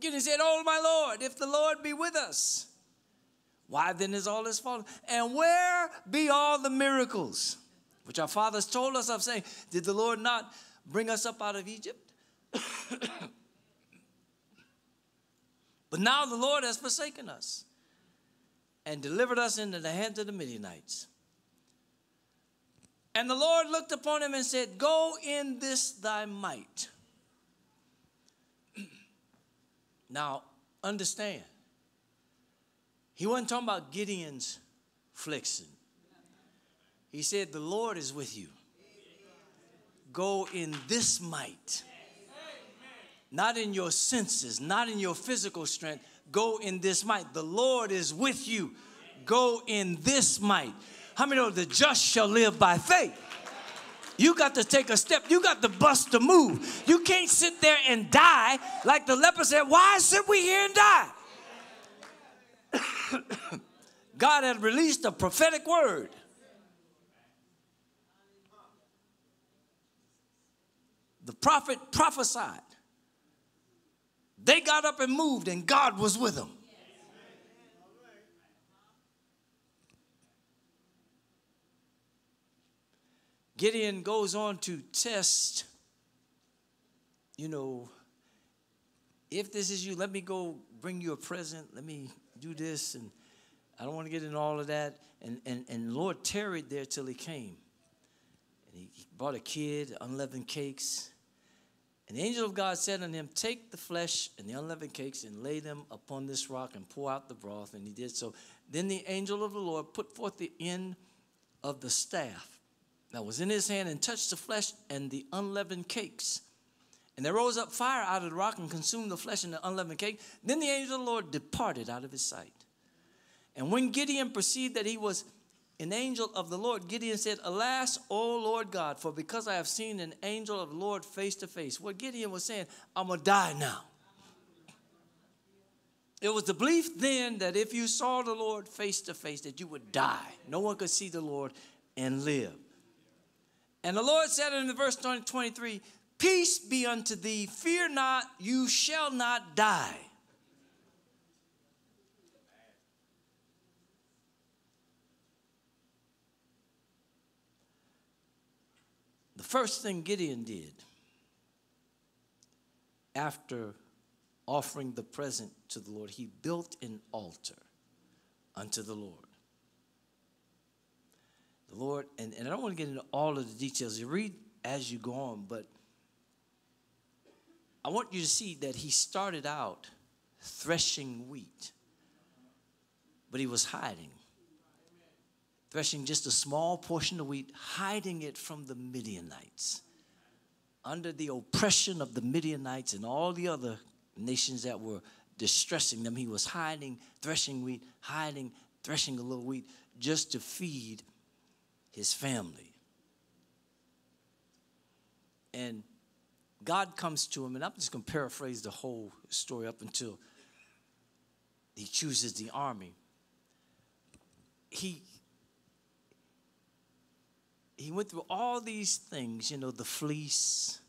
Gideon said, Oh, my Lord, if the Lord be with us, why then is all this fallen? And where be all the miracles which our fathers told us of, saying, Did the Lord not bring us up out of Egypt? but now the Lord has forsaken us and delivered us into the hands of the Midianites. And the Lord looked upon him and said, Go in this thy might. Now, understand, he wasn't talking about Gideon's flexing. He said, The Lord is with you. go in this might. Not in your senses, not in your physical strength. Go in this might. The Lord is with you. Go in this might. How many know the just shall live by faith? You got to take a step. You got to bust a move. You can't sit there and die like the leper said, Why sit we here and die? God had released a prophetic word. The prophet prophesied. They got up and moved, and God was with them. Gideon goes on to test, you know, if this is you, let me go bring you a present. Let me do this. And I don't want to get into all of that. And, and, and Lord tarried there till he came. And he, he brought a kid, unleavened cakes. And the angel of God said unto him, Take the flesh and the unleavened cakes and lay them upon this rock and pour out the broth. And he did so. Then the angel of the Lord put forth the end of the staff that was in his hand and touched the flesh and the unleavened cakes. And there rose up fire out of the rock and consumed the flesh and the unleavened cake. Then the angel of the Lord departed out of his sight. And when Gideon perceived that he was an angel of the Lord, Gideon said, Alas, O Lord God, for because I have seen an angel of the Lord face to face. What Gideon was saying, I'm going to die now. It was the belief then that if you saw the Lord face to face, that you would die. No one could see the Lord and live. And the Lord said in the verse 23, Peace be unto thee, fear not, you shall not die. The first thing Gideon did after offering the present to the Lord, he built an altar unto the Lord. The Lord, and, and I don't want to get into all of the details. You read as you go on, but I want you to see that he started out threshing wheat, but he was hiding. Threshing just a small portion of wheat, hiding it from the Midianites. Under the oppression of the Midianites and all the other nations that were distressing them, he was hiding, threshing wheat, hiding, threshing a little wheat just to feed his family. And God comes to him, and I'm just going to paraphrase the whole story up until he chooses the army. He he went through all these things, you know, the fleece.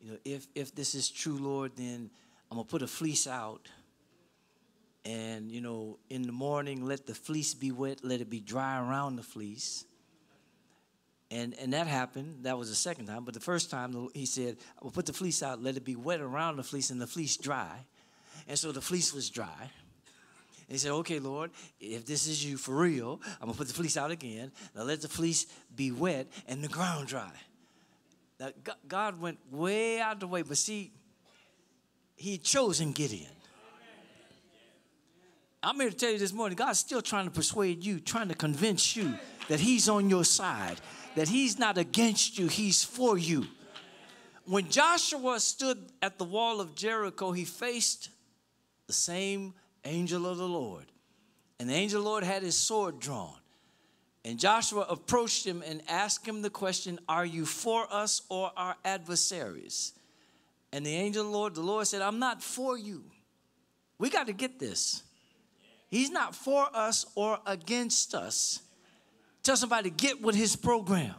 You know, if if this is true, Lord, then I'm gonna put a fleece out. And you know, in the morning, let the fleece be wet, let it be dry around the fleece. And, and that happened. That was the second time. But the first time, he said, I will put the fleece out, let it be wet around the fleece, and the fleece dry. And so the fleece was dry. And he said, Okay, Lord, if this is you for real, I'm going to put the fleece out again. Now let the fleece be wet and the ground dry. Now, God went way out of the way. But see, he had chosen Gideon. I'm here to tell you this morning, God's still trying to persuade you, trying to convince you that he's on your side that he's not against you, he's for you. When Joshua stood at the wall of Jericho, he faced the same angel of the Lord. And the angel of the Lord had his sword drawn. And Joshua approached him and asked him the question Are you for us or our adversaries? And the angel of the Lord, the Lord said, I'm not for you. We got to get this. He's not for us or against us. Tell somebody, to get with his program.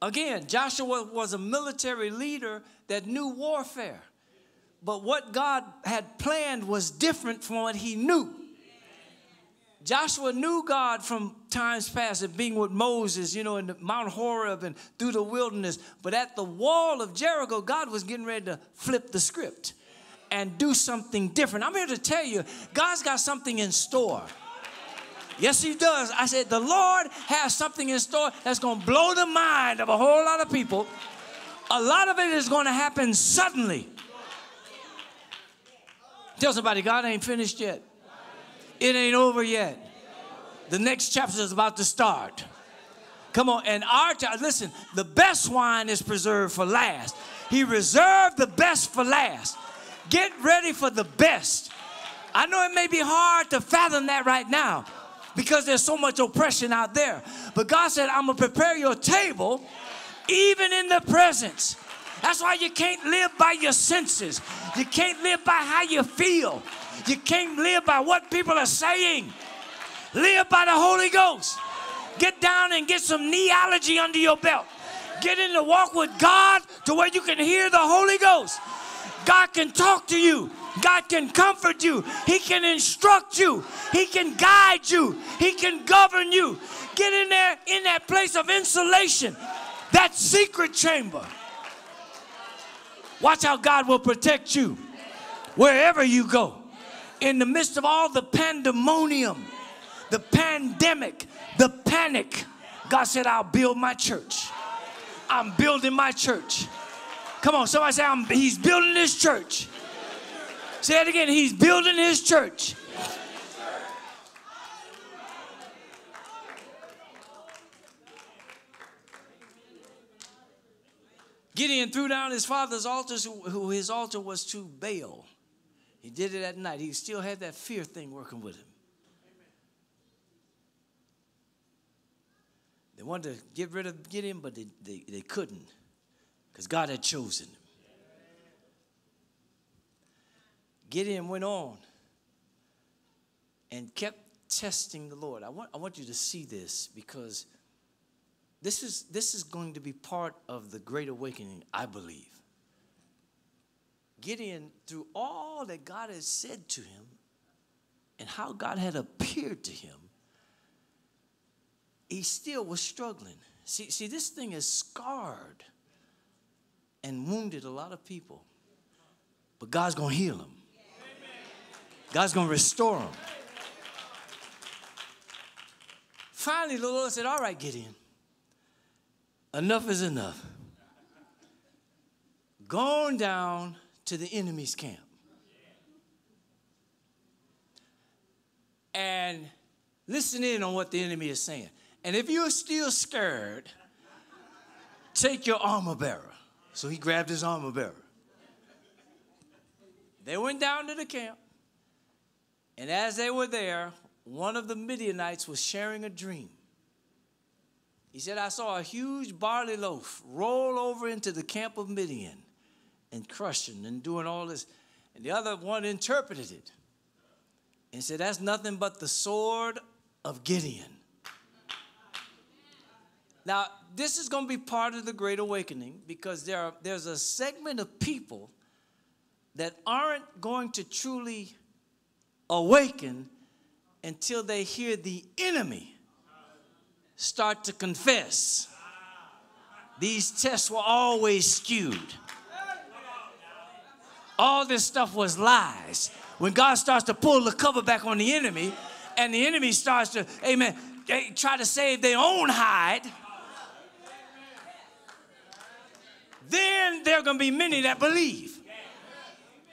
Again, Joshua was a military leader that knew warfare. But what God had planned was different from what he knew. Joshua knew God from times past and being with Moses, you know, in Mount Horeb and through the wilderness. But at the wall of Jericho, God was getting ready to flip the script and do something different. I'm here to tell you, God's got something in store. Yes, He does. I said, the Lord has something in store that's going to blow the mind of a whole lot of people. A lot of it is going to happen suddenly. Tell somebody, God ain't finished yet. It ain't over yet. The next chapter is about to start. Come on, and our time, listen, the best wine is preserved for last. He reserved the best for last. Get ready for the best. I know it may be hard to fathom that right now because there's so much oppression out there. But God said, I'm going to prepare your table even in the presence. That's why you can't live by your senses. You can't live by how you feel. You can't live by what people are saying. Live by the Holy Ghost. Get down and get some kneeology under your belt. Get in the walk with God to where you can hear the Holy Ghost. God can talk to you. God can comfort you. He can instruct you. He can guide you. He can govern you. Get in there in that place of insulation, that secret chamber. Watch how God will protect you wherever you go. In the midst of all the pandemonium, the pandemic, the panic, God said, I'll build my church. I'm building my church. Come on, somebody say, I'm, He's building His church. Say it again, He's building His church. Gideon threw down his father's altars, who his altar was to Baal. He did it at night. He still had that fear thing working with him. They wanted to get rid of Gideon, but they, they, they couldn't because God had chosen him. Gideon went on and kept testing the Lord. I want, I want you to see this because this is, this is going to be part of the Great Awakening, I believe. Gideon, through all that God had said to him and how God had appeared to him, he still was struggling. See, see, this thing has scarred and wounded a lot of people. But God's going to heal them. God's going to restore them. Finally, the Lord said, All right, Gideon, enough is enough. Going down to the enemy's camp. And listen in on what the enemy is saying. And if you're still scared, take your armor bearer. So he grabbed his armor bearer. They went down to the camp. And as they were there, one of the Midianites was sharing a dream. He said, I saw a huge barley loaf roll over into the camp of Midian and crushing and doing all this. And the other one interpreted it and said, That's nothing but the sword of Gideon. Now, this is going to be part of the Great Awakening because there are, there's a segment of people that aren't going to truly awaken until they hear the enemy start to confess. These tests were always skewed. All this stuff was lies. When God starts to pull the cover back on the enemy, and the enemy starts to, amen, they try to save their own hide, then there are going to be many that believe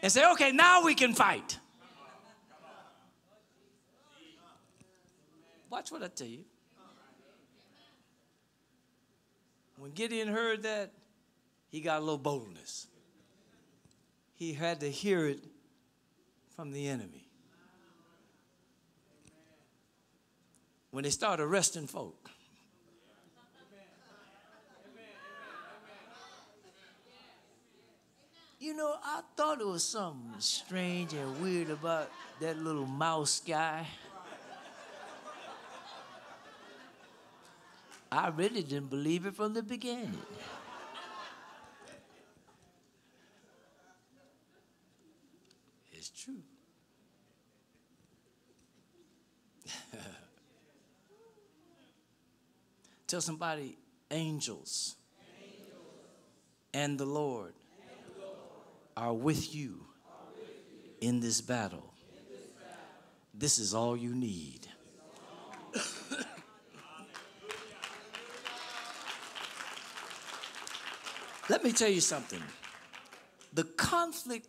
and say, okay, now we can fight. Watch what I tell you. When Gideon heard that, he got a little boldness. He had to hear it from the enemy. When they started arresting folk, You know, I thought it was something strange and weird about that little mouse guy. I really didn't believe it from the beginning. It's true. Tell somebody, angels, and the Lord are with you in this battle. This is all you need. Let me tell you something. The conflict,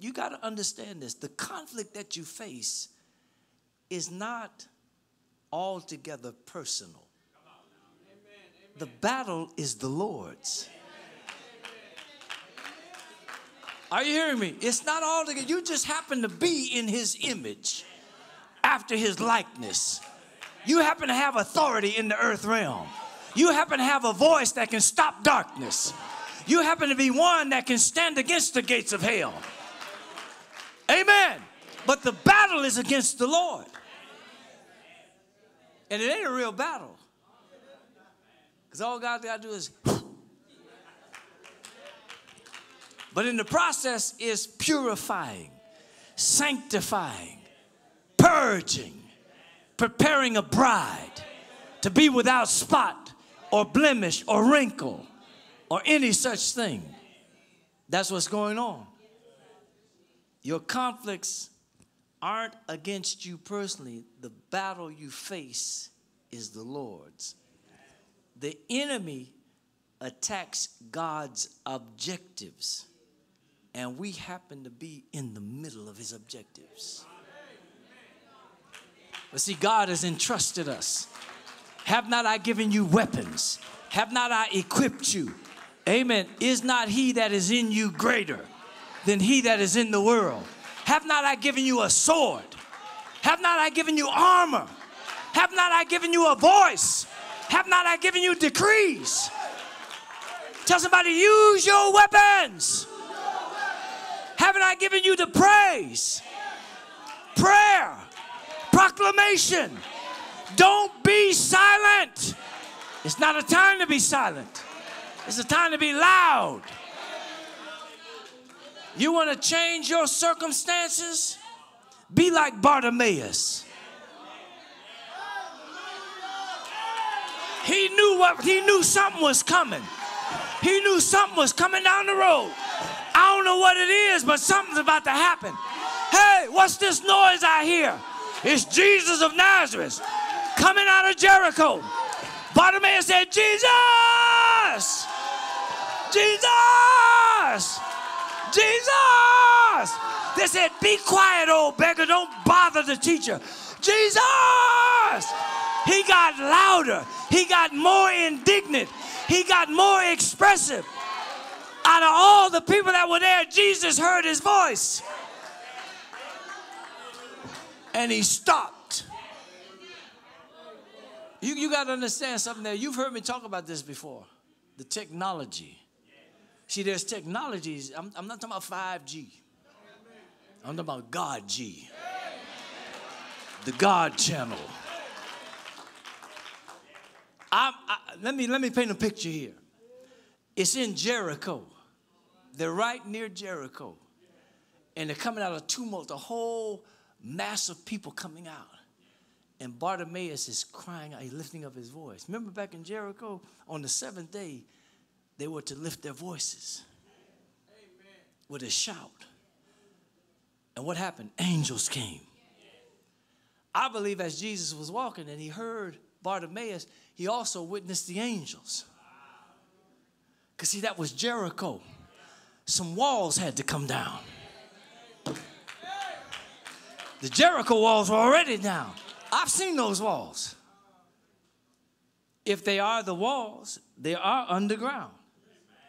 you got to understand this. The conflict that you face is not altogether personal. the battle is the Lord's. Are you hearing me? It's not all together. You just happen to be in his image after his likeness. You happen to have authority in the earth realm. You happen to have a voice that can stop darkness. You happen to be one that can stand against the gates of hell. Amen. But the battle is against the Lord. And it ain't a real battle. Because all God's got to do is. But in the process is purifying, sanctifying, purging, preparing a bride to be without spot or blemish or wrinkle or any such thing. That's what's going on. Your conflicts aren't against you personally, the battle you face is the Lord's. The enemy attacks God's objectives, and we happen to be in the middle of his objectives. But see, God has entrusted us. Have not I given you weapons? Have not I equipped you? Amen. Is not he that is in you greater than he that is in the world? Have not I given you a sword? Have not I given you armor? Have not I given you a voice? Have not I given you decrees? Tell somebody, use your weapons. Haven't I given you the praise, prayer, proclamation? Don't be silent. It's not a time to be silent, it's a time to be loud. You want to change your circumstances? Be like Bartimaeus. He knew what he knew something was coming. He knew something was coming down the road. I don't know what it is, but something's about to happen. Hey, what's this noise I hear? It's Jesus of Nazareth coming out of Jericho. Bartimaeus said, Jesus! Jesus! Jesus! They said, Be quiet, old beggar. Don't bother the teacher. Jesus! He got louder. He got more indignant. He got more expressive. Out of all the people that were there, Jesus heard his voice. And he stopped. You, you got to understand something there. You've heard me talk about this before the technology. See, there's technologies. I'm, I'm not talking about 5G, I'm talking about God G, the God channel. I, I, let, me, let me paint a picture here. It's in Jericho. They're right near Jericho. And they're coming out of tumult, a whole mass of people coming out. And Bartimaeus is crying out, he's lifting up his voice. Remember back in Jericho, on the seventh day, they were to lift their voices with a shout. And what happened? Angels came. I believe as Jesus was walking and he heard Bartimaeus, he also witnessed the angels. Because, see, that was Jericho. Some walls had to come down. The Jericho walls were already down. I've seen those walls. If they are the walls, they are underground.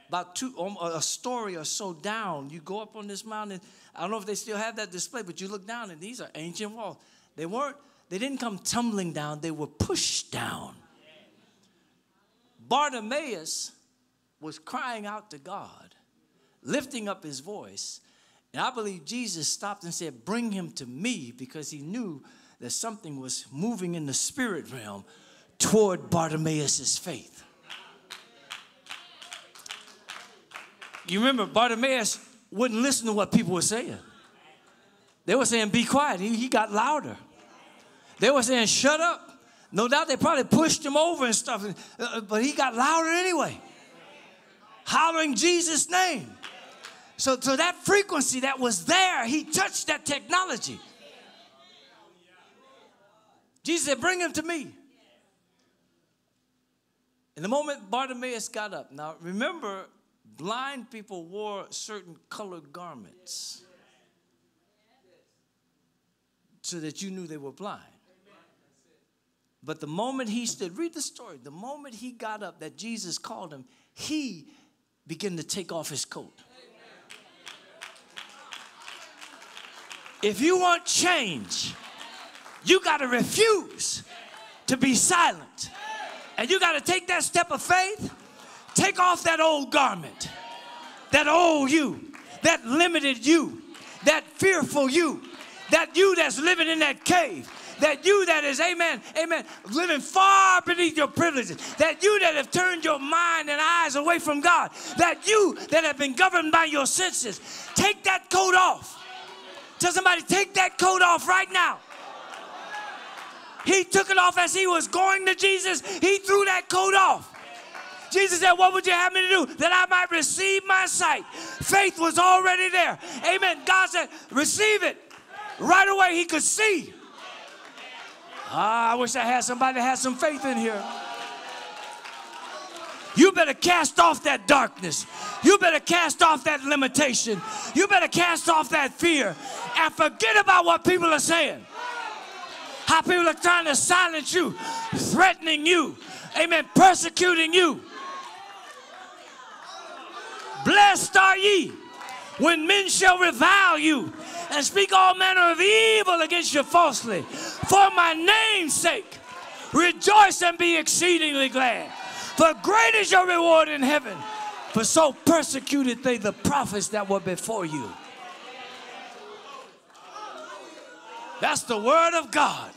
About two, um, a story or so down, you go up on this mountain. I don't know if they still have that display, but you look down and these are ancient walls. They weren't, they didn't come tumbling down, they were pushed down. Bartimaeus was crying out to God, lifting up his voice. And I believe Jesus stopped and said, Bring him to me because he knew that something was moving in the spirit realm toward Bartimaeus' faith. You remember, Bartimaeus wouldn't listen to what people were saying. They were saying, Be quiet. He, he got louder. They were saying, Shut up. No doubt they probably pushed him over and stuff, uh, but he got louder anyway, hollering Jesus' name. So, so that frequency that was there, he touched that technology. Jesus said, Bring him to me. And the moment Bartimaeus got up, now remember, blind people wore certain colored garments so that you knew they were blind. But the moment he stood, read the story. The moment he got up, that Jesus called him, he began to take off his coat. If you want change, you got to refuse to be silent. And you got to take that step of faith, take off that old garment, that old you, that limited you, that fearful you, that you that's living in that cave, that you that is, amen, amen, living far beneath your privileges, that you that have turned your mind and eyes away from God, that you that have been governed by your senses, take that coat off. Tell somebody, take that coat off right now. He took it off as he was going to Jesus. He threw that coat off. Jesus said, What would you have me to do? That I might receive my sight. Faith was already there. Amen. God said, Receive it. Right away, he could see. Ah, I wish I had somebody that had some faith in here. You better cast off that darkness. You better cast off that limitation. You better cast off that fear and forget about what people are saying. How people are trying to silence you, threatening you, amen, persecuting you. Blessed are ye when men shall revile you and speak all manner of evil against you falsely. For my name's sake, rejoice and be exceedingly glad. For great is your reward in heaven. For so persecuted they the prophets that were before you. That's the word of God.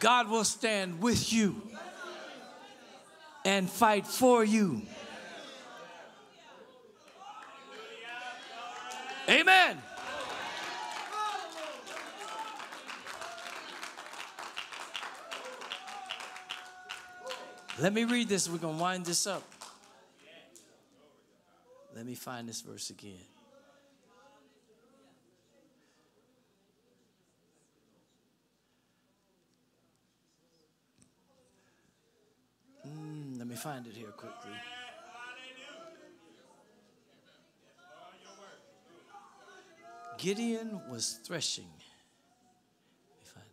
God will stand with you and fight for you. Amen. Let me read this. We're going to wind this up. Let me find this verse again. Mm, let me find it here quickly. Gideon was threshing. Let me find it.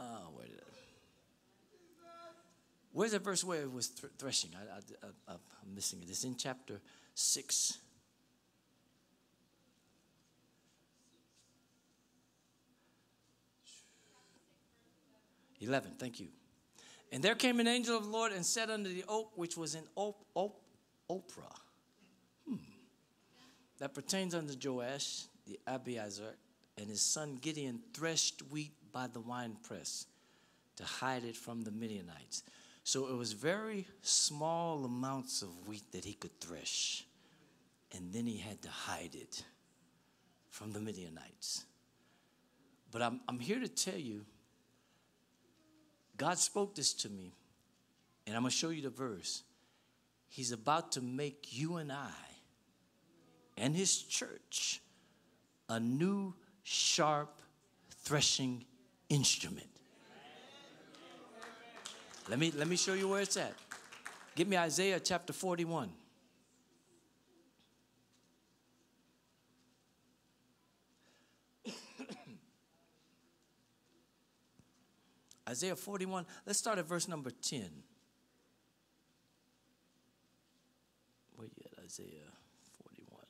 Oh, where did it? Where's the verse where it was thr- threshing? I, I'm missing it. It's in chapter 6. Eleven, thank you. And there came an angel of the Lord and sat under the oak which was in Op- Op- Oprah. Hmm. That pertains unto Joash the Abiezer, and his son Gideon threshed wheat by the winepress to hide it from the Midianites. So it was very small amounts of wheat that he could thresh, and then he had to hide it from the Midianites. But I'm, I'm here to tell you God spoke this to me, and I'm going to show you the verse. He's about to make you and I and his church a new, sharp, threshing instrument. Let me, let me show you where it's at. Give me Isaiah chapter 41. Isaiah 41, let's start at verse number 10. Where you at? Isaiah 41.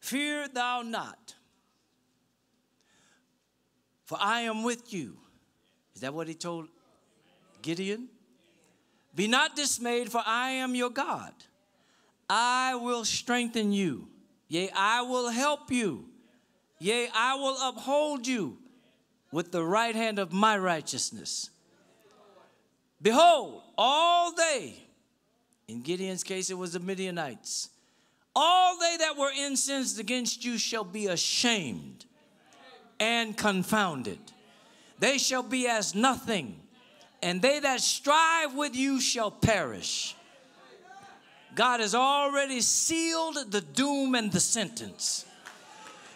Fear thou not, for I am with you. Is that what he told Gideon? Be not dismayed, for I am your God. I will strengthen you. Yea, I will help you. Yea, I will uphold you with the right hand of my righteousness. Behold, all they, in Gideon's case, it was the Midianites, all they that were incensed against you shall be ashamed and confounded. They shall be as nothing, and they that strive with you shall perish. God has already sealed the doom and the sentence.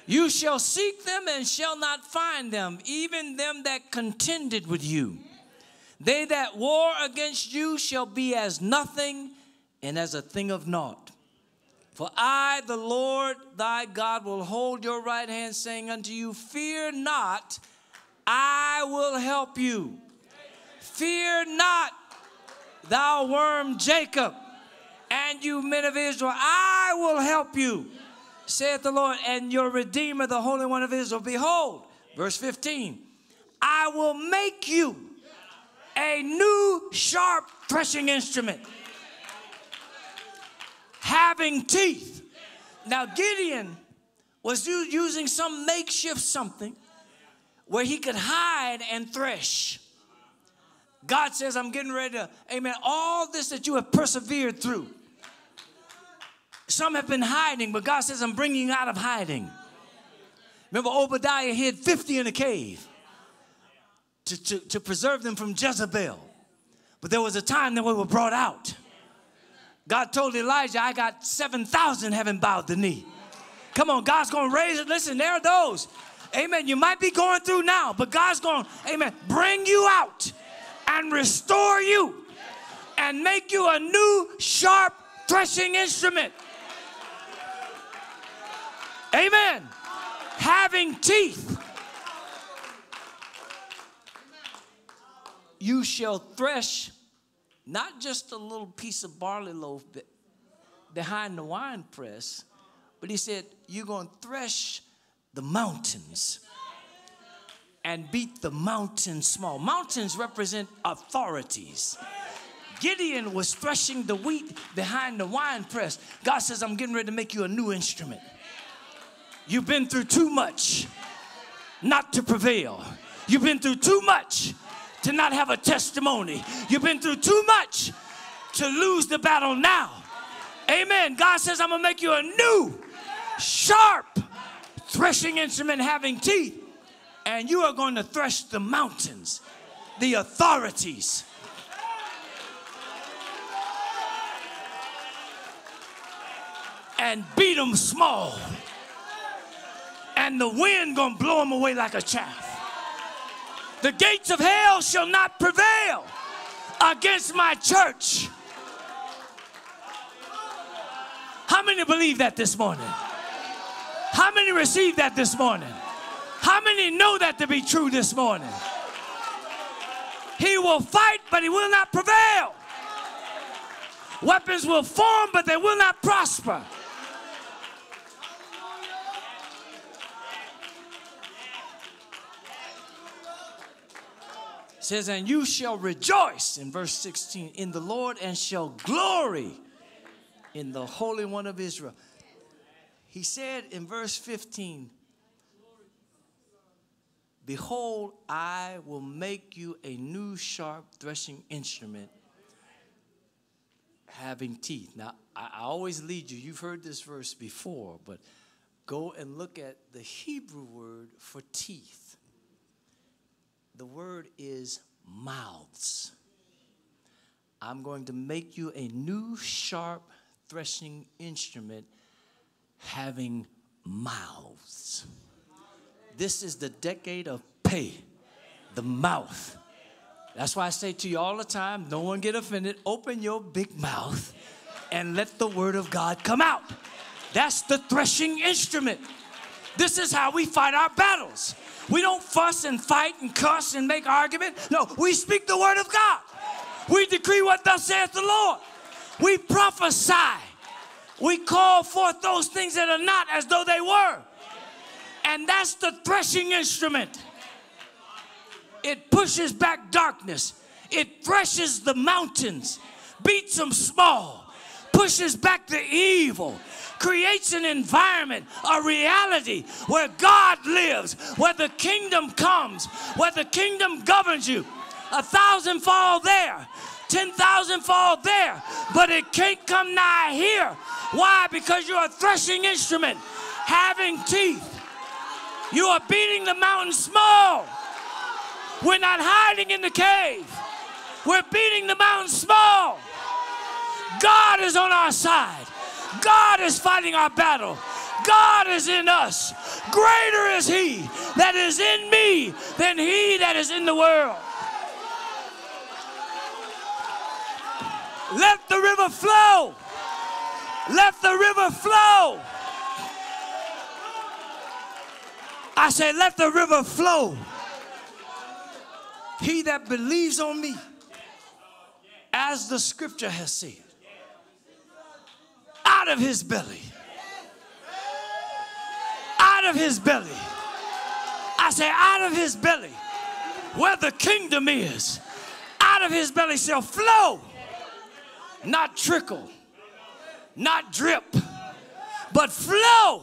You shall seek them and shall not find them, even them that contended with you. They that war against you shall be as nothing and as a thing of naught. For I, the Lord thy God, will hold your right hand, saying unto you, Fear not, I will help you. Fear not, thou worm Jacob, and you men of Israel, I will help you, saith the Lord, and your Redeemer, the Holy One of Israel. Behold, verse 15, I will make you a new sharp threshing instrument having teeth. Now, Gideon was using some makeshift something where he could hide and thresh. God says, I'm getting ready to, amen, all this that you have persevered through. Some have been hiding, but God says, I'm bringing you out of hiding. Remember, Obadiah hid 50 in a cave to, to, to preserve them from Jezebel. But there was a time that we were brought out. God told Elijah, I got 7,000 haven't bowed the knee. Come on, God's going to raise it. Listen, there are those. Amen. You might be going through now, but God's going, amen, bring you out and restore you and make you a new sharp threshing instrument. Amen. Having teeth. You shall thresh not just a little piece of barley loaf be- behind the wine press, but he said, You're going to thresh the mountains and beat the mountains small. Mountains represent authorities. Gideon was threshing the wheat behind the wine press. God says, I'm getting ready to make you a new instrument. You've been through too much not to prevail. You've been through too much to not have a testimony. You've been through too much to lose the battle now. Amen. God says, I'm going to make you a new, sharp threshing instrument having teeth, and you are going to thresh the mountains, the authorities. And beat them small. And the wind gonna blow them away like a chaff. The gates of hell shall not prevail against my church. How many believe that this morning? How many receive that this morning? How many know that to be true this morning? He will fight, but he will not prevail. Weapons will form, but they will not prosper. Says, And you shall rejoice in verse 16 in the Lord and shall glory in the Holy One of Israel. He said in verse 15, Behold, I will make you a new sharp threshing instrument having teeth. Now, I always lead you, you've heard this verse before, but go and look at the Hebrew word for teeth. The word is mouths. I'm going to make you a new sharp threshing instrument having mouths. This is the decade of Pey, the mouth. That's why I say to you all the time, no one get offended. Open your big mouth and let the word of God come out. That's the threshing instrument. This is how we fight our battles. We don't fuss and fight and cuss and make argument. No, we speak the word of God. We decree what thus saith the Lord. We prophesy. We call forth those things that are not as though they were. And that's the threshing instrument. It pushes back darkness. It threshes the mountains, beats them small, pushes back the evil, creates an environment, a reality where God lives, where the kingdom comes, where the kingdom governs you. A thousand fall there, 10,000 fall there, but it can't come nigh here. Why? Because you're a threshing instrument having teeth. You are beating the mountain small. We're not hiding in the cave. We're beating the mountain small. God is on our side. God is fighting our battle. God is in us. Greater is He that is in me than He that is in the world. Let the river flow. Let the river flow. I say, let the river flow. He that believes on me, as the scripture has said, out of his belly, out of his belly, I say, out of his belly, where the kingdom is, out of his belly shall flow, not trickle, not drip, but flow.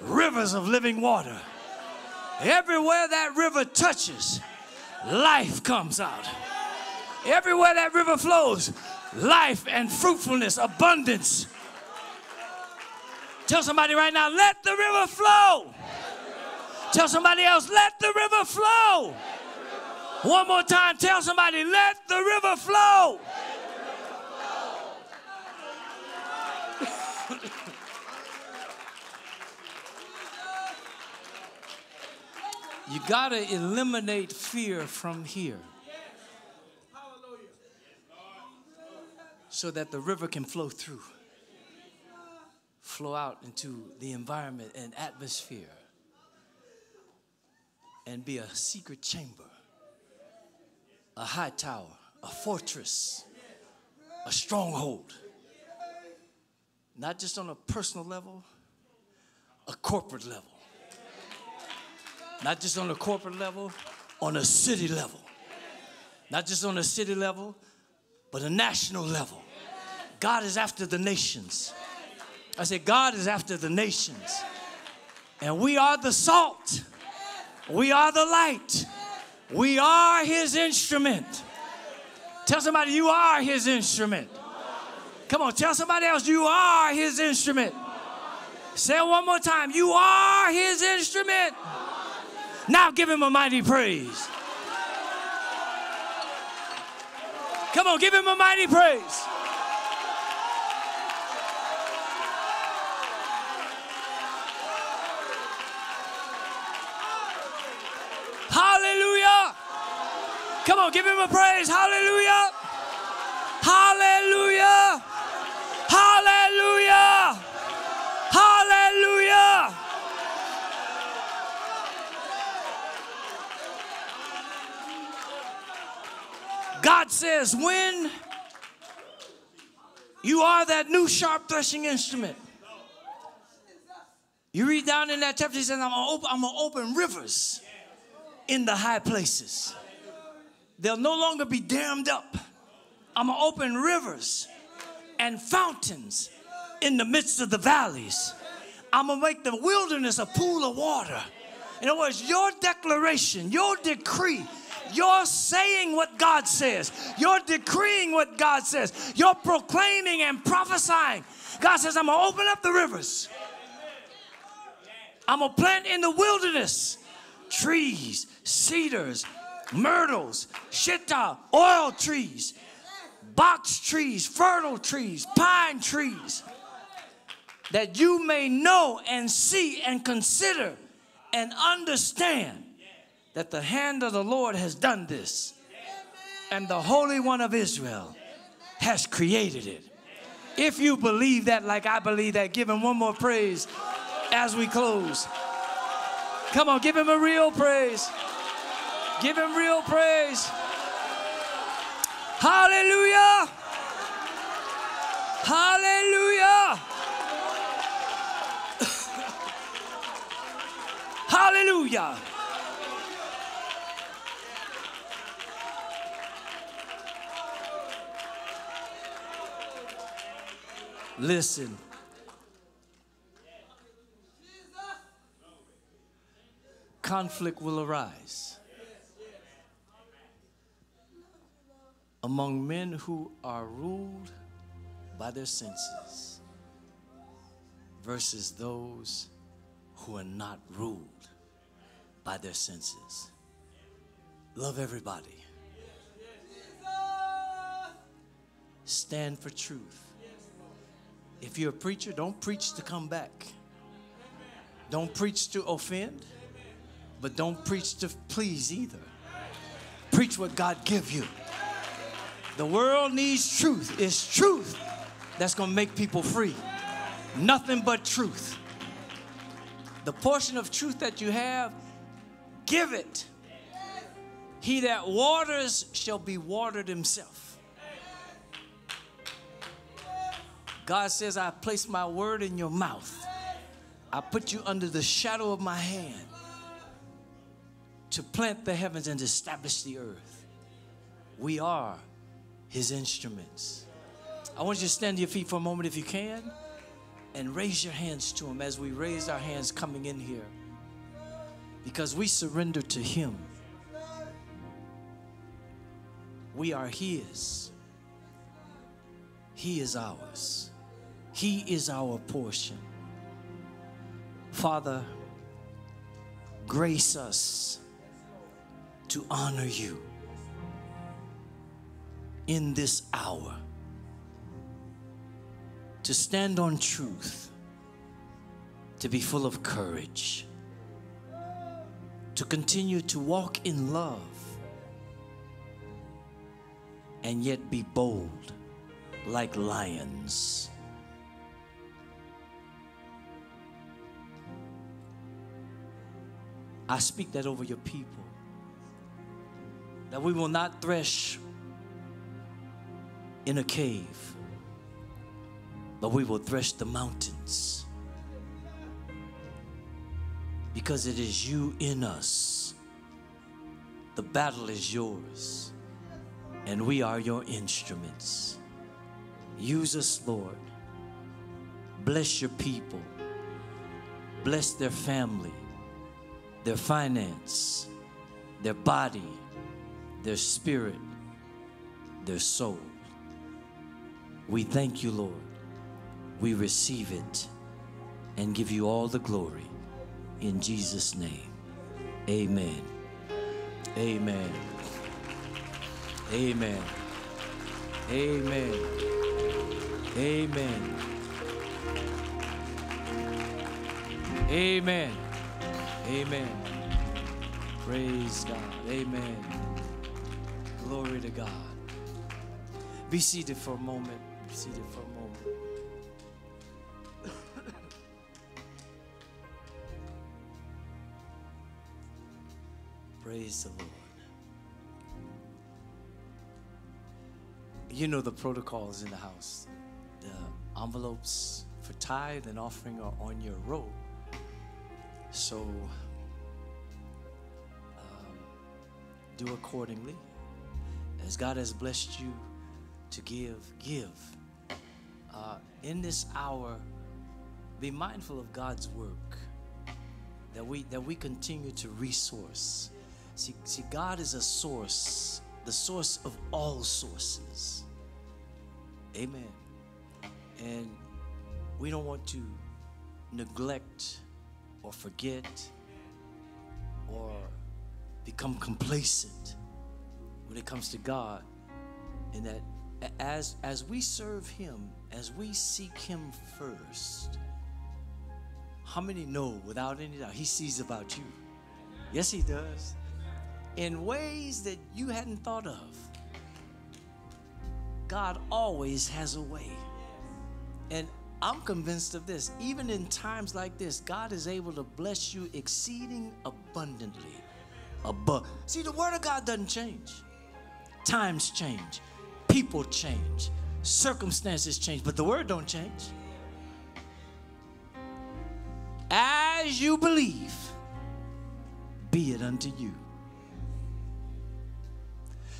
Rivers of living water. Everywhere that river touches, life comes out. Everywhere that river flows, life and fruitfulness, abundance. Tell somebody right now, let the river flow. Tell somebody else, let the river flow. One more time, tell somebody, let the river flow. You got to eliminate fear from here so that the river can flow through, flow out into the environment and atmosphere, and be a secret chamber, a high tower, a fortress, a stronghold. Not just on a personal level, a corporate level. Not just on a corporate level, on a city level. Not just on a city level, but a national level. God is after the nations. I said, God is after the nations. And we are the salt. We are the light. We are his instrument. Tell somebody you are his instrument. Come on, tell somebody else you are his instrument. Say it one more time. You are his instrument. Now give him a mighty praise. Come on, give him a mighty praise. Come on, give him a praise. Hallelujah. Hallelujah. Hallelujah. Hallelujah. God says, when you are that new sharp threshing instrument, you read down in that chapter, he says, I'm I'm gonna open rivers in the high places. They'll no longer be dammed up. I'm gonna open rivers and fountains in the midst of the valleys. I'm gonna make the wilderness a pool of water. In other words, your declaration, your decree, you're saying what God says. You're decreeing what God says. You're proclaiming and prophesying. God says, I'm gonna open up the rivers. I'm gonna plant in the wilderness trees, cedars, myrtles, shittah, oil trees, box trees, fertile trees, pine trees, that you may know and see and consider and understand that the hand of the Lord has done this, and the Holy One of Israel has created it. If you believe that, like I believe that, give him one more praise as we close. Come on, give him a real praise. Give him real praise. Hallelujah. Hallelujah. Hallelujah. Listen. Conflict will arise among men who are ruled by their senses versus those who are not ruled by their senses. Love everybody. Stand for truth. If you're a preacher, don't preach to come back. Don't preach to offend, but don't preach to please either. Preach what God give you. The world needs truth. It's truth that's going to make people free. Nothing but truth. The portion of truth that you have, give it. He that waters shall be watered himself. God says, I place my word in your mouth. I put you under the shadow of my hand to plant the heavens and establish the earth. We are his instruments. I want you to stand to your feet for a moment if you can and raise your hands to him as we raise our hands coming in here because we surrender to him. We are his. He is ours. He is our portion. Father, grace us to honor you in this hour, to stand on truth, to be full of courage, to continue to walk in love, and yet be bold like lions. I speak that over your people. That we will not thresh in a cave, but we will thresh the mountains. Because it is you in us. The battle is yours, and we are your instruments. Use us, Lord. Bless your people. Bless their family their finance, their body, their spirit, their soul. We thank you, Lord. We receive it and give you all the glory. In Jesus' name, amen. Amen. Amen. Amen. Amen. Amen. Amen. Praise God. Amen. Glory to God. Be seated for a moment. Seated for a moment. Praise the Lord. You know the protocols in the house. The envelopes for tithe and offering are on your robe. So um, do accordingly. As God has blessed you to give, give. Uh, in this hour, be mindful of God's work. That we that we continue to resource. See, see, God is a source, the source of all sources. Amen. And we don't want to neglect or forget or become complacent when it comes to God. And that as as we serve him, as we seek him first, how many know without any doubt he sees about you? Yes, he does. In ways that you hadn't thought of. God always has a way. And I'm convinced of this. Even in times like this, God is able to bless you exceeding abundantly. Above. See, the word of God doesn't change. Times change, people change, circumstances change, but the word don't change. As you believe, be it unto you.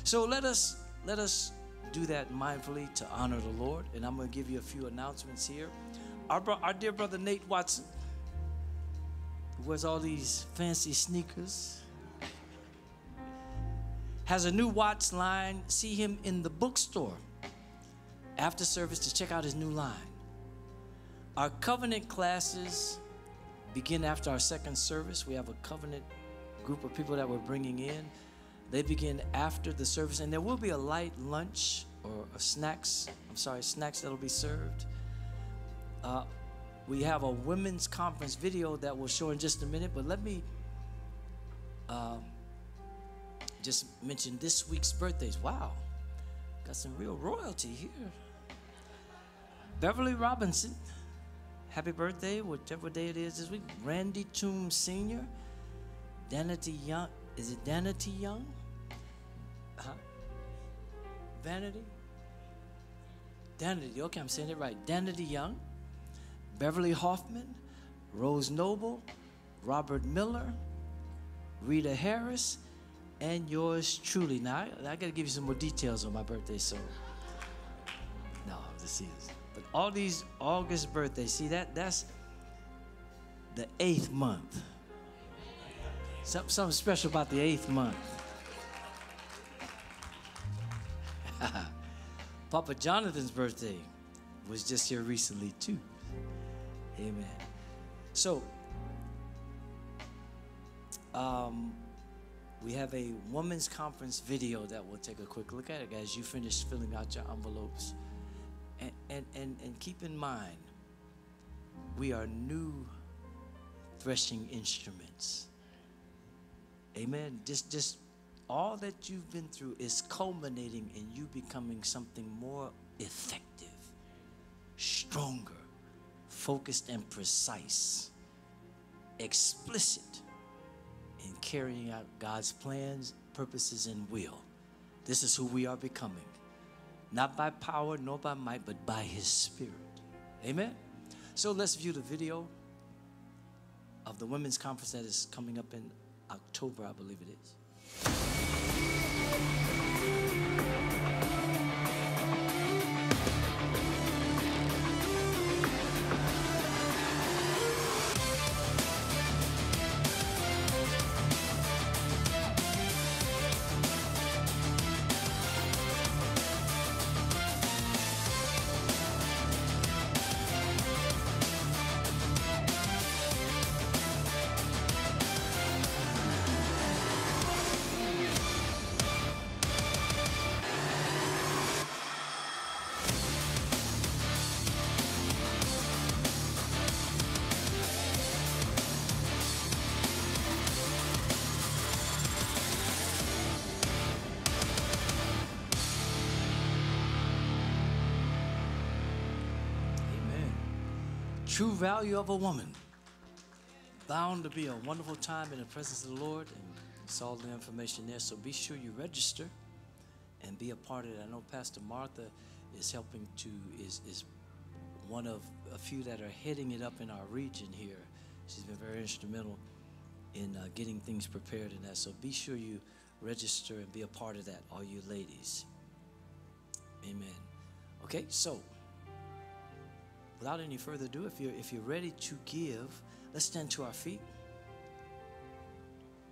So let us let us do that mindfully to honor the Lord. And I'm going to give you a few announcements here. Our, bro- our dear brother Nate Watson, who wears all these fancy sneakers, has a new watch line. See him in the bookstore after service to check out his new line. Our covenant classes begin after our second service. We have a covenant group of people that we're bringing in. They begin after the service, and there will be a light lunch or snacks. I'm sorry, snacks that'll be served. Uh, we have a women's conference video that we'll show in just a minute, but let me um, just mentioned this week's birthdays. Wow. Got some real royalty here. Beverly Robinson. Happy birthday, whichever day it is this week. Randy Toombs Sr. Danity Young. Is it Danity Young? Huh? Vanity? Danity, okay, I'm saying it right. Danity Young. Beverly Hoffman. Rose Noble. Robert Miller. Rita Harris. And yours truly. Now, I, I got to give you some more details on my birthday, so. No, is. But all these August birthdays, see that that's the eighth month. Something, something special about the eighth month. Papa Jonathan's birthday was just here recently too. Amen. So, um, we have a women's conference video that we'll take a quick look at it, guys. You finish filling out your envelopes. And, and, and, and keep in mind, we are new threshing instruments. Amen. Just, just all that you've been through is culminating in you becoming something more effective, stronger, focused, and precise, explicit in carrying out God's plans, purposes, and will. This is who we are becoming. Not by power nor by might, but by His Spirit. Amen? So let's view the video of the women's conference that is coming up in October, I believe it is. True value of a woman. Bound to be a wonderful time in the presence of the Lord, and it's all the information there. So be sure you register and be a part of it. I know Pastor Martha is helping to is is one of a few that are heading it up in our region here. She's been very instrumental in uh, getting things prepared in that. So be sure you register and be a part of that, all you ladies. Amen. Okay, so without any further ado, if you're if you're ready to give, let's stand to our feet.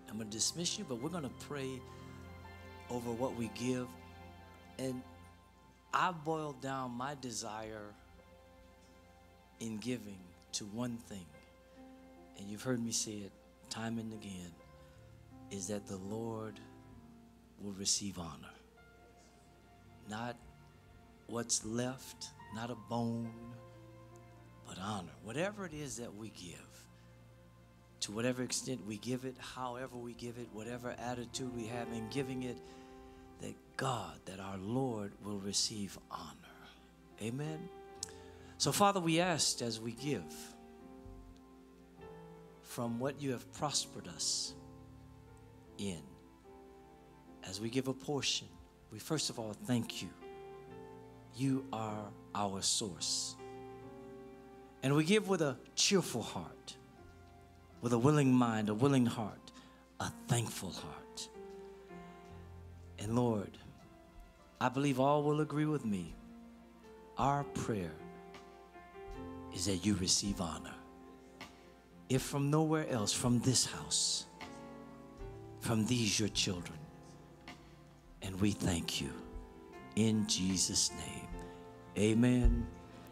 I'm gonna dismiss you, but we're gonna pray over what we give. And I've boiled down my desire in giving to one thing, and you've heard me say it time and again, is that the Lord will receive honor. Not what's left, not a bone, but honor. Whatever it is that we give, to whatever extent we give it, however we give it, whatever attitude we have in giving it, that God, that our Lord will receive honor. Amen. So, Father, we ask as we give from what you have prospered us in, as we give a portion, we first of all thank you. You are our source. And we give with a cheerful heart, with a willing mind, a willing heart, a thankful heart. And Lord, I believe all will agree with me. Our prayer is that you receive honor. If from nowhere else, from this house, from these your children. And we thank you in Jesus' name. Amen.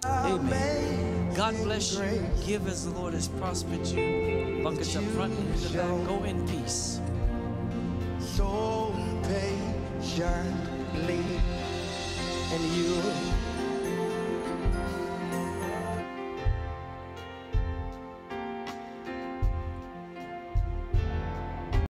Amen. God bless you. Give as the Lord has prospered you. Buckets up front and in the back. Go in peace. so patiently, and you